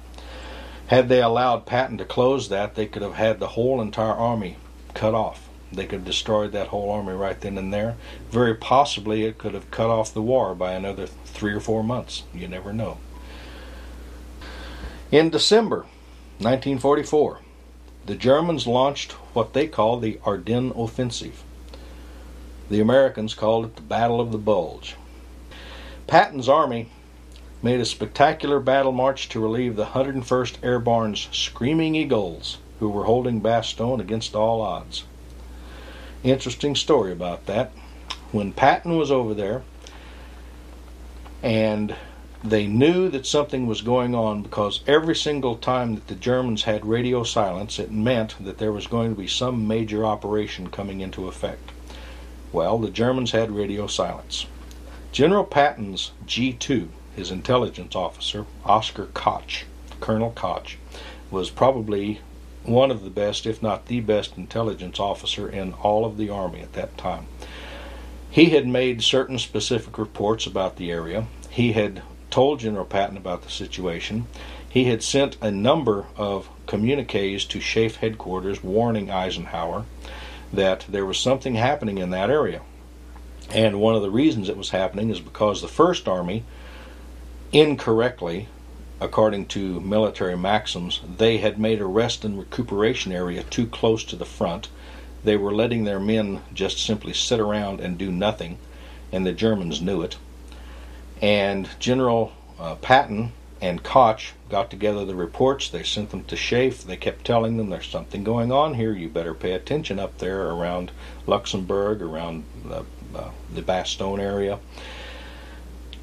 Had they allowed Patton to close that, they could have had the whole entire army cut off. They could have destroyed that whole army right then and there. Very possibly, it could have cut off the war by another three or four months. You never know. In December 1944, the Germans launched what they called the Ardennes Offensive. The Americans called it the Battle of the Bulge. Patton's army made a spectacular battle march to relieve the 101st Airborne's Screaming Eagles, who were holding Bastogne against all odds. Interesting story about that. When Patton was over there, and they knew that something was going on because every single time that the Germans had radio silence, it meant that there was going to be some major operation coming into effect. Well, the Germans had radio silence. General Patton's G2, his intelligence officer, Oscar Koch, Colonel Koch, was probably one of the best, if not the best, intelligence officer in all of the Army at that time. He had made certain specific reports about the area. He had told General Patton about the situation. He had sent a number of communiques to SHAEF headquarters warning Eisenhower that there was something happening in that area. And one of the reasons it was happening is because the First Army, incorrectly, according to military maxims, they had made a rest and recuperation area too close to the front. They were letting their men just simply sit around and do nothing, and the Germans knew it and General uh, Patton and Koch got together the reports. They sent them to SHAEF. They kept telling them there's something going on here. You better pay attention up there around Luxembourg, around the, uh, the Bastogne area.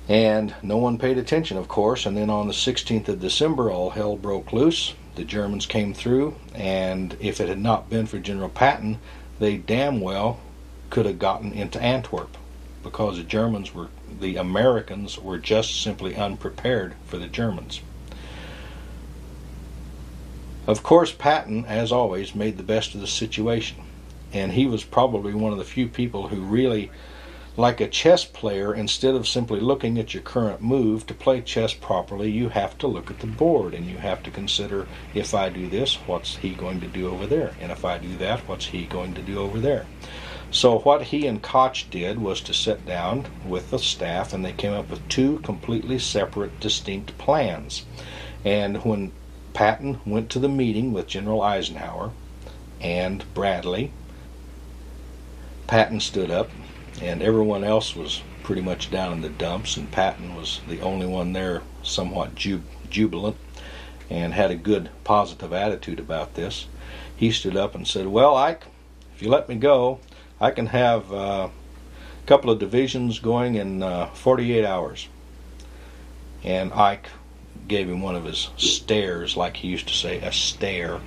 And no one paid attention, of course. And then on the 16th of December, all hell broke loose. The Germans came through, and if it had not been for General Patton, they damn well could have gotten into Antwerp because the Germans were, the Americans were just simply unprepared for the Germans. Of course, Patton, as always, made the best of the situation, and he was probably one of the few people who really, like a chess player, instead of simply looking at your current move, to play chess properly, you have to look at the board and you have to consider if I do this, what's he going to do over there? And if I do that, what's he going to do over there? So what he and Koch did was to sit down with the staff and they came up with two completely separate, distinct plans. And when Patton went to the meeting with General Eisenhower and Bradley, Patton stood up, and everyone else was pretty much down in the dumps, and Patton was the only one there somewhat ju- jubilant and had a good positive attitude about this. He stood up and said, Well, Ike, if you let me go, I can have uh, a couple of divisions going in uh, 48 hours. And Ike gave him one of his stares, like he used to say, a stare.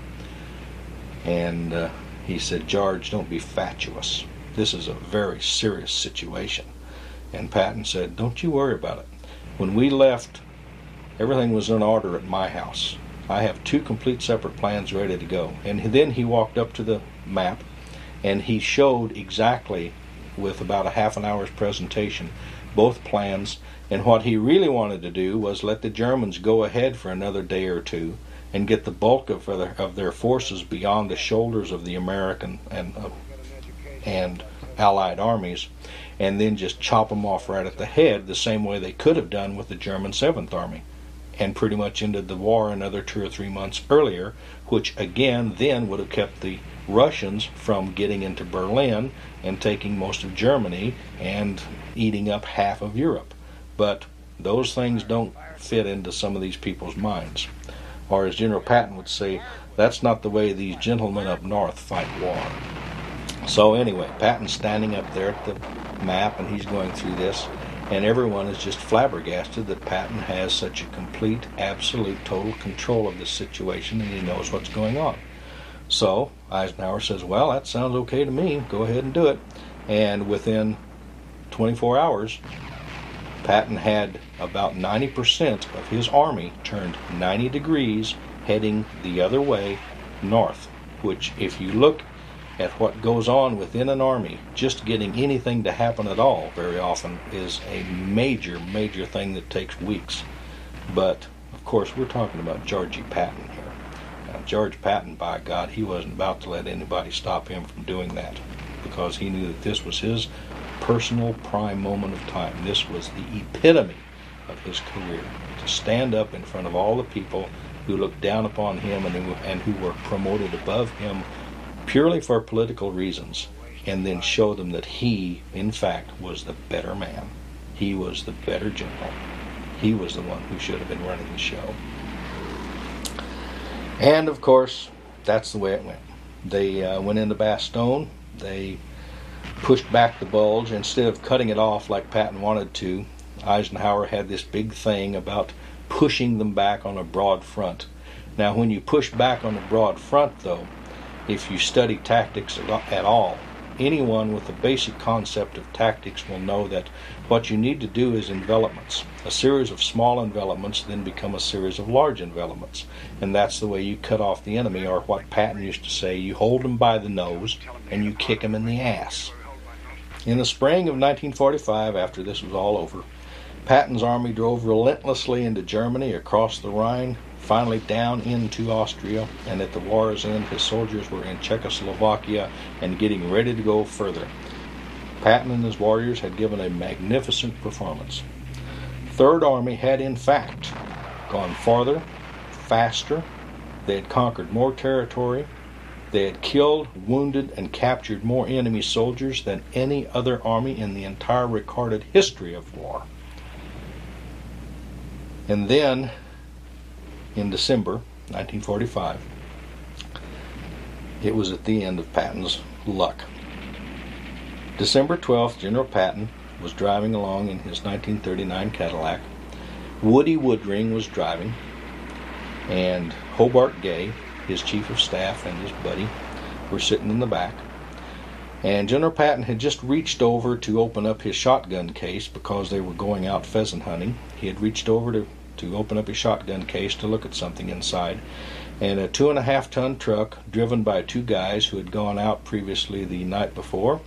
And uh, he said, George, don't be fatuous. This is a very serious situation. And Patton said, Don't you worry about it. When we left, everything was in order at my house. I have two complete separate plans ready to go. And then he walked up to the map and he showed exactly, with about a half an hour's presentation, both plans. And what he really wanted to do was let the Germans go ahead for another day or two and get the bulk of their, of their forces beyond the shoulders of the American and uh, and Allied armies, and then just chop them off right at the head, the same way they could have done with the German Seventh Army, and pretty much ended the war another two or three months earlier, which again then would have kept the Russians from getting into Berlin and taking most of Germany and eating up half of Europe. But those things don't fit into some of these people's minds. Or as General Patton would say, that's not the way these gentlemen up north fight war. So anyway, Patton's standing up there at the map and he's going through this, and everyone is just flabbergasted that Patton has such a complete, absolute, total control of this situation and he knows what's going on. So Eisenhower says, Well, that sounds okay to me. Go ahead and do it. And within 24 hours, Patton had about 90% of his army turned 90 degrees heading the other way north, which, if you look at what goes on within an army, just getting anything to happen at all very often is a major, major thing that takes weeks. But, of course, we're talking about Georgie Patton here. Now, George Patton, by God, he wasn't about to let anybody stop him from doing that because he knew that this was his personal prime moment of time. This was the epitome of his career to stand up in front of all the people who looked down upon him and who, and who were promoted above him purely for political reasons and then show them that he, in fact, was the better man. He was the better general. He was the one who should have been running the show. And of course, that's the way it went. They uh, went into Bastogne. They pushed back the bulge instead of cutting it off like Patton wanted to. Eisenhower had this big thing about pushing them back on a broad front. Now, when you push back on a broad front, though, if you study tactics at all, anyone with a basic concept of tactics will know that what you need to do is envelopments. A series of small envelopments then become a series of large envelopments. And that's the way you cut off the enemy, or what Patton used to say you hold them by the nose and you kick them in the ass. In the spring of 1945, after this was all over, Patton's army drove relentlessly into Germany across the Rhine finally down into Austria, and at the war's end, his soldiers were in Czechoslovakia and getting ready to go further. Patton and his warriors had given a magnificent performance. Third Army had, in fact, gone farther, faster. They had conquered more territory. They had killed, wounded, and captured more enemy soldiers than any other army in the entire recorded history of war. And then in December 1945. It was at the end of Patton's luck. December 12th, General Patton was driving along in his 1939 Cadillac. Woody Woodring was driving, and Hobart Gay, his chief of staff, and his buddy were sitting in the back. And General Patton had just reached over to open up his shotgun case because they were going out pheasant hunting. He had reached over to to open up his shotgun case to look at something inside. And a two and a half ton truck driven by two guys who had gone out previously the night before,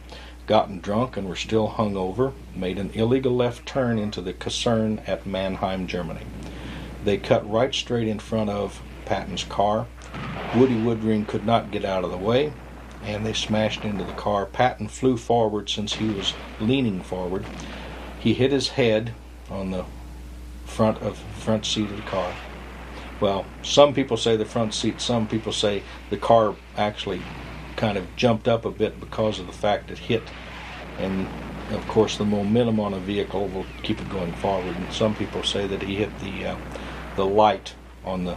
gotten drunk and were still hung over, made an illegal left turn into the caserne at Mannheim, Germany. They cut right straight in front of Patton's car. Woody Woodring could not get out of the way, and they smashed into the car. Patton flew forward since he was leaning forward. He hit his head on the front of front seat of the car. Well, some people say the front seat, some people say the car actually kind of jumped up a bit because of the fact it hit, and of course the momentum on a vehicle will keep it going forward. And some people say that he hit the uh, the light on the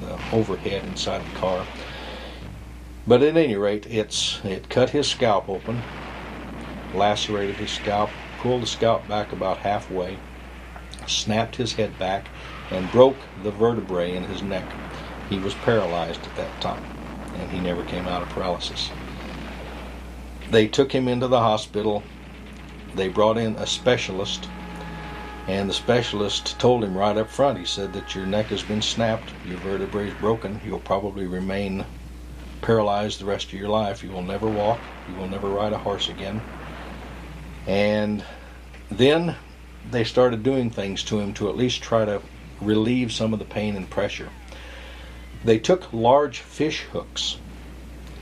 the overhead inside the car. But at any rate, it's it cut his scalp open, lacerated his scalp, pulled the scalp back about halfway, snapped his head back, and broke the vertebrae in his neck. He was paralyzed at that time, and he never came out of paralysis. They took him into the hospital. They brought in a specialist, and the specialist told him right up front, he said that your neck has been snapped, your vertebrae is broken, you'll probably remain paralyzed the rest of your life. You will never walk, you will never ride a horse again. And then they started doing things to him to at least try to relieve some of the pain and pressure. They took large fish hooks,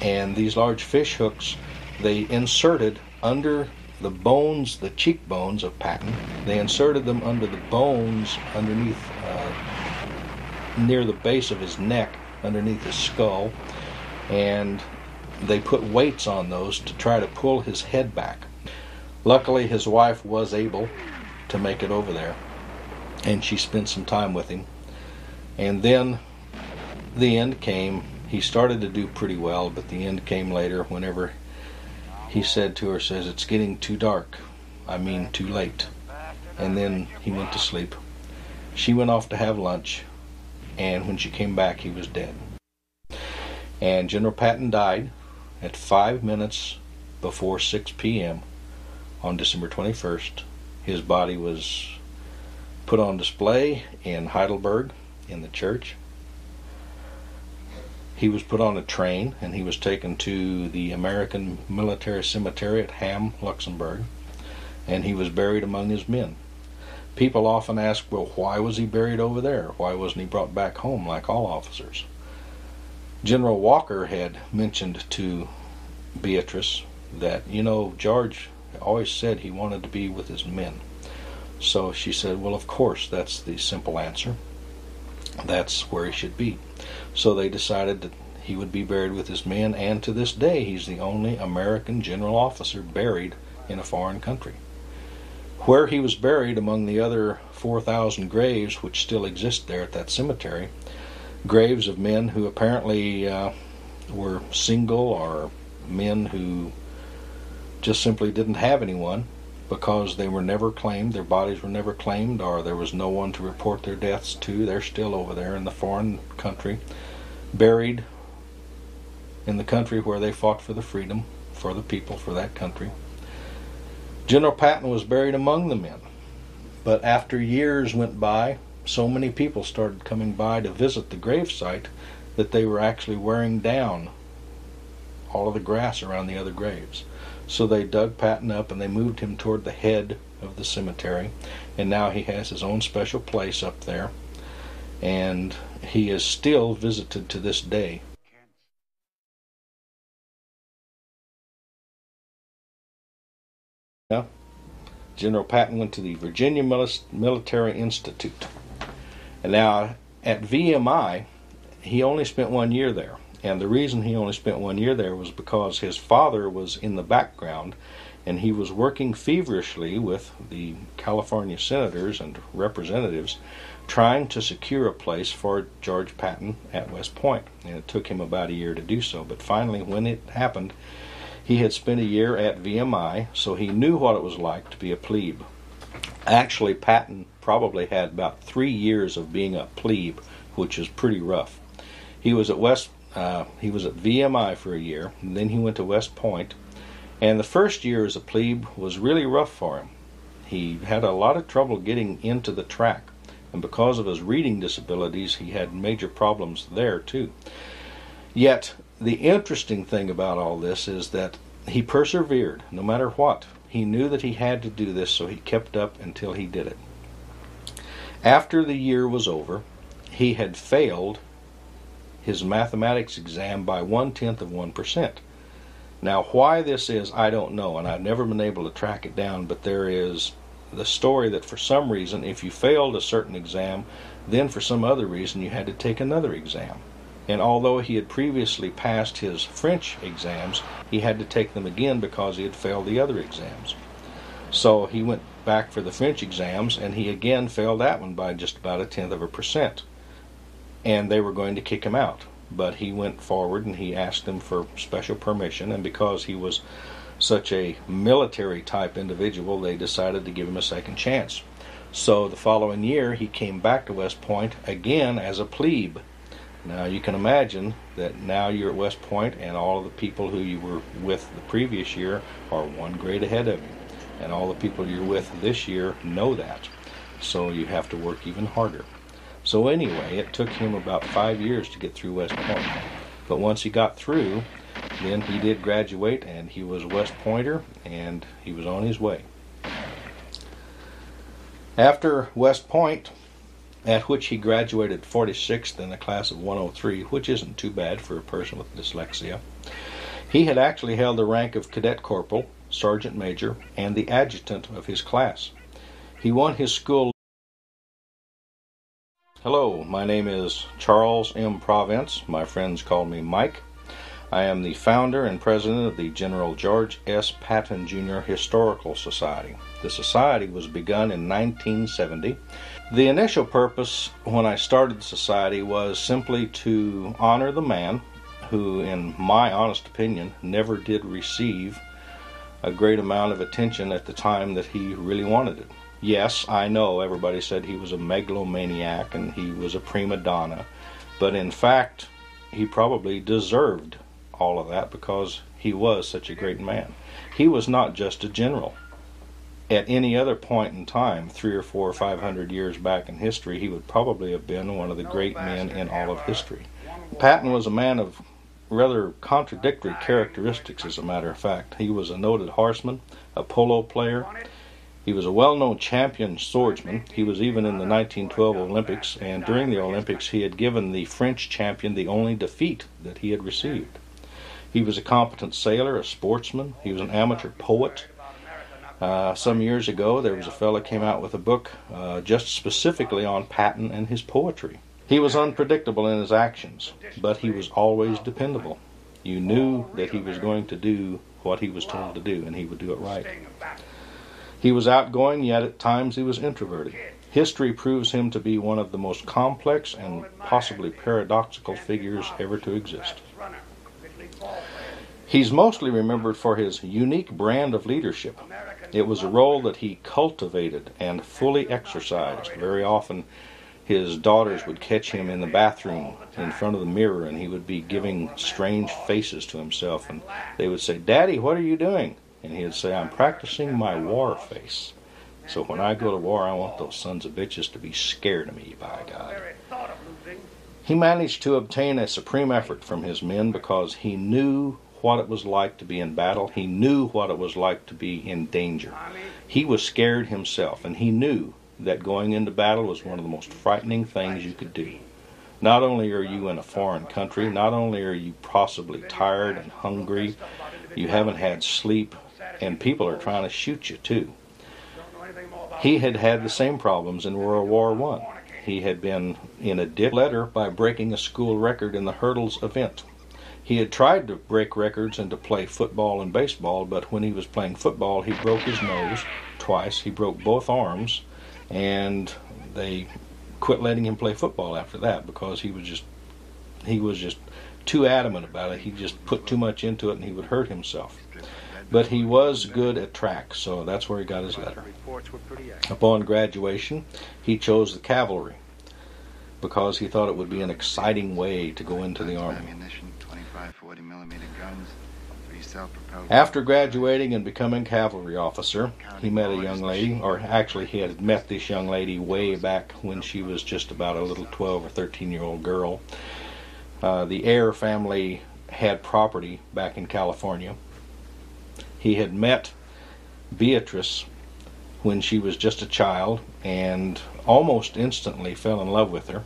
and these large fish hooks they inserted under the bones, the cheekbones of Patton. They inserted them under the bones underneath, uh, near the base of his neck, underneath his skull, and they put weights on those to try to pull his head back. Luckily, his wife was able to make it over there, and she spent some time with him. And then the end came. He started to do pretty well, but the end came later whenever he said to her, says, it's getting too dark. I mean, too late. And then he went to sleep. She went off to have lunch, and when she came back, he was dead. And General Patton died at 5 minutes before 6 p.m. on December 21st. His body was put on display in Heidelberg in the church he was put on a train and he was taken to the American Military Cemetery at Hamm, Luxembourg, and he was buried among his men. People often ask, well, why was he buried over there? Why wasn't he brought back home like all officers? General Walker had mentioned to Beatrice that, you know, George always said he wanted to be with his men. So she said, well, of course, that's the simple answer. That's where he should be. So they decided that he would be buried with his men, and to this day he's the only American general officer buried in a foreign country. Where he was buried among the other 4,000 graves which still exist there at that cemetery, graves of men who apparently uh, were single or men who just simply didn't have anyone because they were never claimed, their bodies were never claimed, or there was no one to report their deaths to. They're still over there in the foreign country, buried in the country where they fought for the freedom, for the people, for that country. General Patton was buried among the men. But after years went by, so many people started coming by to visit the gravesite that they were actually wearing down all of the grass around the other graves. So they dug Patton up and they moved him toward the head of the cemetery. And now he has his own special place up there. And he is still visited to this day. General Patton went to the Virginia Military Institute. And now at VMI, he only spent one year there. And the reason he only spent one year there was because his father was in the background and he was working feverishly with the California senators and representatives trying to secure a place for George Patton at West Point. And it took him about a year to do so. But finally, when it happened, he had spent a year at VMI, so he knew what it was like to be a plebe. Actually, Patton probably had about three years of being a plebe, which is pretty rough. He was at West uh, he was at VMI for a year, and then he went to West Point. And the first year as a plebe was really rough for him. He had a lot of trouble getting into the track, and because of his reading disabilities, he had major problems there too. Yet, the interesting thing about all this is that he persevered no matter what. He knew that he had to do this, so he kept up until he did it. After the year was over, he had failed his mathematics exam by one tenth of 1%. Now, why this is, I don't know, and I've never been able to track it down, but there is the story that for some reason, if you failed a certain exam, then for some other reason you had to take another exam. And although he had previously passed his French exams, he had to take them again because he had failed the other exams. So he went back for the French exams and he again failed that one by just about a tenth of a percent. And they were going to kick him out. But he went forward and he asked them for special permission, and because he was such a military type individual, they decided to give him a second chance. So the following year, he came back to West Point again as a plebe. Now you can imagine that now you're at West Point, and all of the people who you were with the previous year are one grade ahead of you, and all the people you're with this year know that. So you have to work even harder. So anyway, it took him about five years to get through West Point. But once he got through, then he did graduate, and he was a West Pointer, and he was on his way. After West Point, at which he graduated 46th in the class of 103, which isn't too bad for a person with dyslexia, he had actually held the rank of cadet corporal, sergeant major, and the adjutant of his class. He won his school. Hello, my name is Charles M. Province. My friends call me Mike. I am the founder and president of the General George S. Patton Jr. Historical Society. The society was begun in 1970. The initial purpose when I started the society was simply to honor the man who, in my honest opinion, never did receive a great amount of attention at the time that he really wanted it. Yes, I know everybody said he was a megalomaniac and he was a prima donna, but in fact, he probably deserved all of that because he was such a great man. He was not just a general. At any other point in time, three or four or five hundred years back in history, he would probably have been one of the great men in all of history. Patton was a man of rather contradictory characteristics, as a matter of fact. He was a noted horseman, a polo player, he was a well known champion swordsman. He was even in the 1912 Olympics, and during the Olympics, he had given the French champion the only defeat that he had received. He was a competent sailor, a sportsman. He was an amateur poet. Uh, some years ago, there was a fellow came out with a book uh, just specifically on Patton and his poetry. He was unpredictable in his actions, but he was always dependable. You knew that he was going to do what he was told to do, and he would do it right. He was outgoing, yet at times he was introverted. History proves him to be one of the most complex and possibly paradoxical figures ever to exist. He's mostly remembered for his unique brand of leadership. It was a role that he cultivated and fully exercised. Very often, his daughters would catch him in the bathroom in front of the mirror and he would be giving strange faces to himself and they would say daddy what are you doing and he'd say, I'm practicing my war face. So when I go to war, I want those sons of bitches to be scared of me, by God. He managed to obtain a supreme effort from his men because he knew what it was like to be in battle. He knew what it was like to be in danger. He was scared himself, and he knew that going into battle was one of the most frightening things you could do. Not only are you in a foreign country, not only are you possibly tired and hungry, you haven't had sleep, and people are trying to shoot you too. He had had the same problems in World War One. He had been in a dip letter by breaking a school record in the hurdles event. He had tried to break records and to play football and baseball, but when he was playing football, he broke his nose twice. He broke both arms, and they quit letting him play football after that because he was just he was just too adamant about it. He just put too much into it, and he would hurt himself. But he was good at track, so that's where he got his letter. Upon graduation, he chose the cavalry because he thought it would be an exciting way to go into the army. After graduating and becoming cavalry officer, he met a young lady, or actually he had met this young lady way back when she was just about a little 12 or 13 year old girl. Uh, the Ayer family had property back in California, he had met Beatrice when she was just a child and almost instantly fell in love with her.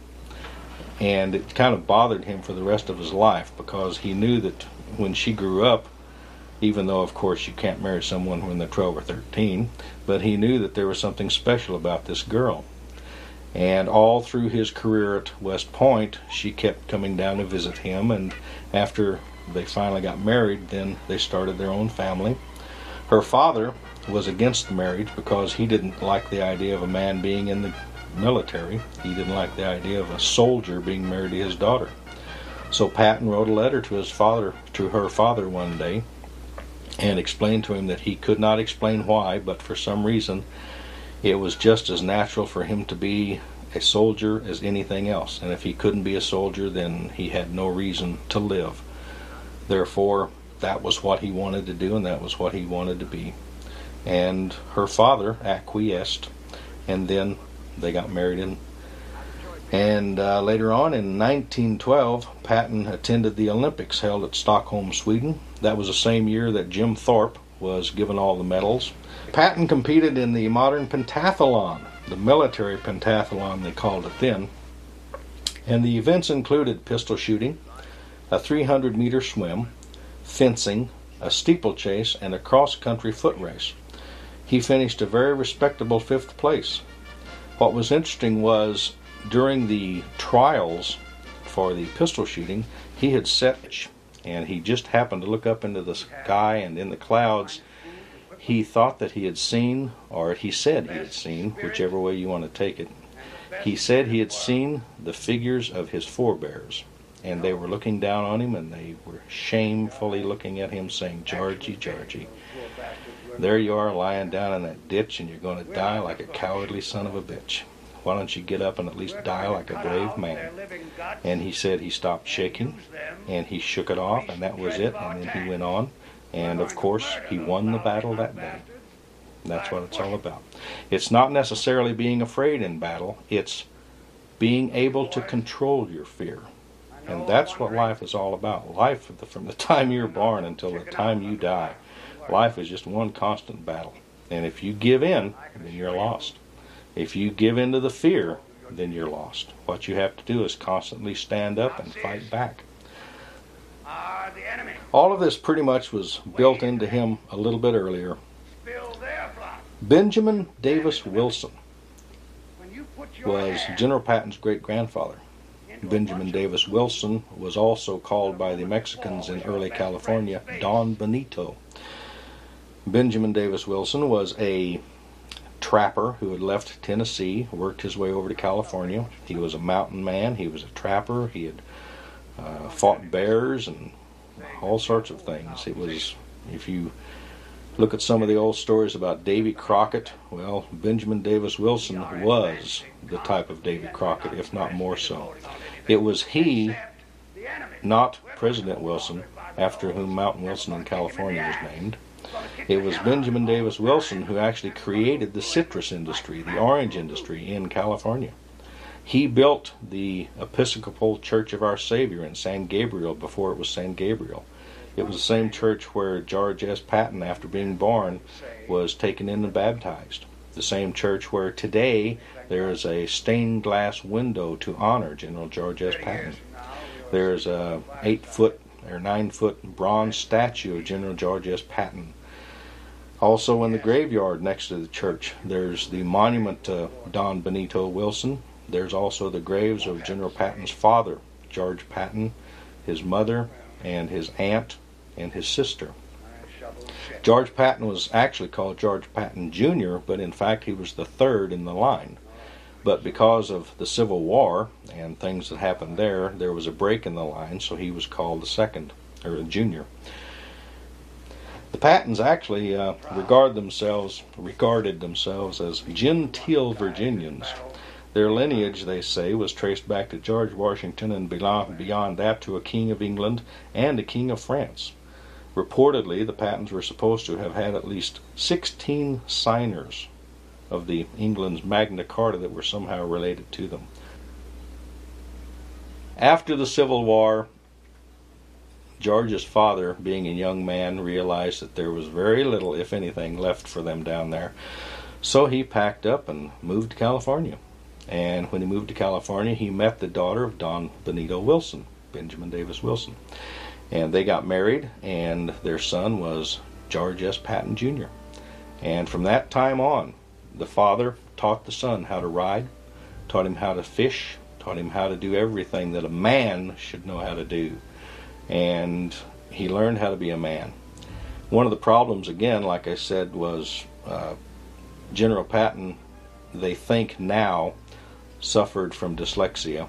And it kind of bothered him for the rest of his life because he knew that when she grew up, even though, of course, you can't marry someone when they're 12 or 13, but he knew that there was something special about this girl. And all through his career at West Point, she kept coming down to visit him. And after they finally got married, then they started their own family. Her father was against the marriage because he didn't like the idea of a man being in the military. He didn't like the idea of a soldier being married to his daughter. So Patton wrote a letter to his father, to her father one day, and explained to him that he could not explain why, but for some reason it was just as natural for him to be a soldier as anything else. And if he couldn't be a soldier, then he had no reason to live. Therefore, that was what he wanted to do, and that was what he wanted to be. And her father acquiesced, and then they got married in and uh, later on in 1912, Patton attended the Olympics held at Stockholm, Sweden. That was the same year that Jim Thorpe was given all the medals. Patton competed in the modern pentathlon, the military pentathlon they called it then. And the events included pistol shooting, a 300 meter swim, fencing, a steeplechase, and a cross country foot race. He finished a very respectable fifth place. What was interesting was during the trials for the pistol shooting, he had set and he just happened to look up into the sky and in the clouds he thought that he had seen or he said he had seen whichever way you want to take it he said he had seen the figures of his forebears and they were looking down on him and they were shamefully looking at him saying georgie georgie there you are lying down in that ditch and you're going to die like a cowardly son of a bitch why don't you get up and at least die like a brave man? And he said he stopped shaking and he shook it off, and that was it. And then he went on. And of course, he won the battle that day. That's what it's all about. It's not necessarily being afraid in battle, it's being able to control your fear. And that's what life is all about. Life, from the time you're born until the time you die, life is just one constant battle. And if you give in, then you're lost. If you give in to the fear, then you're lost. What you have to do is constantly stand up and fight back. All of this pretty much was built into him a little bit earlier. Benjamin Davis Wilson was General Patton's great grandfather. Benjamin Davis Wilson was also called by the Mexicans in early California Don Benito. Benjamin Davis Wilson was a trapper who had left Tennessee, worked his way over to California. He was a mountain man. He was a trapper. He had uh, fought bears and all sorts of things. It was, if you look at some of the old stories about Davy Crockett, well, Benjamin Davis Wilson was the type of Davy Crockett, if not more so. It was he, not President Wilson, after whom Mount Wilson in California was named it was Benjamin Davis Wilson who actually created the citrus industry, the orange industry in California. He built the Episcopal Church of Our Savior in San Gabriel before it was San Gabriel. It was the same church where George S. Patton, after being born, was taken in and baptized. The same church where today there is a stained glass window to honor General George S. Patton. There's a eight foot or nine foot bronze statue of General George S. Patton also, in the graveyard next to the church, there's the monument to Don Benito Wilson. There's also the graves of General Patton's father, George Patton, his mother, and his aunt, and his sister. George Patton was actually called George Patton Jr., but in fact he was the third in the line. But because of the Civil War and things that happened there, there was a break in the line, so he was called the second, or the junior. The Pattons actually uh, regard themselves regarded themselves as genteel Virginians. Their lineage, they say, was traced back to George Washington and beyond that to a king of England and a king of France. Reportedly, the Pattons were supposed to have had at least 16 signers of the England's Magna Carta that were somehow related to them. After the Civil War, George's father, being a young man, realized that there was very little, if anything, left for them down there. So he packed up and moved to California. And when he moved to California, he met the daughter of Don Benito Wilson, Benjamin Davis Wilson. And they got married, and their son was George S. Patton Jr. And from that time on, the father taught the son how to ride. taught him how to fish, taught him how to do everything that a man should know how to do. And he learned how to be a man. One of the problems, again, like I said, was uh, General Patton, they think now, suffered from dyslexia.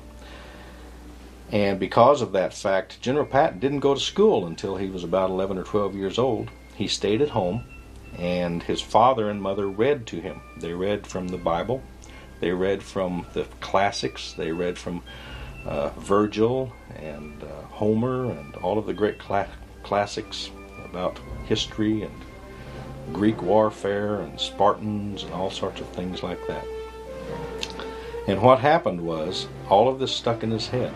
And because of that fact, General Patton didn't go to school until he was about 11 or 12 years old. He stayed at home, and his father and mother read to him. They read from the Bible, they read from the classics, they read from uh, Virgil and uh, Homer and all of the great cla- classics about history and Greek warfare and Spartans and all sorts of things like that. And what happened was, all of this stuck in his head.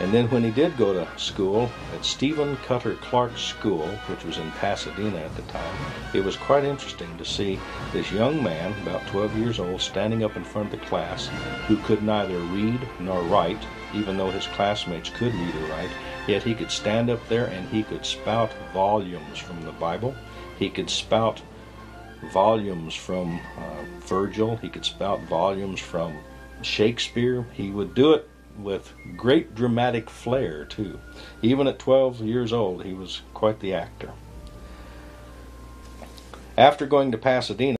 And then when he did go to school at Stephen Cutter Clark's school, which was in Pasadena at the time, it was quite interesting to see this young man, about 12 years old, standing up in front of the class who could neither read nor write, even though his classmates could read or write, yet he could stand up there and he could spout volumes from the Bible. He could spout volumes from uh, Virgil. He could spout volumes from Shakespeare. He would do it with great dramatic flair, too. Even at 12 years old, he was quite the actor. After going to Pasadena,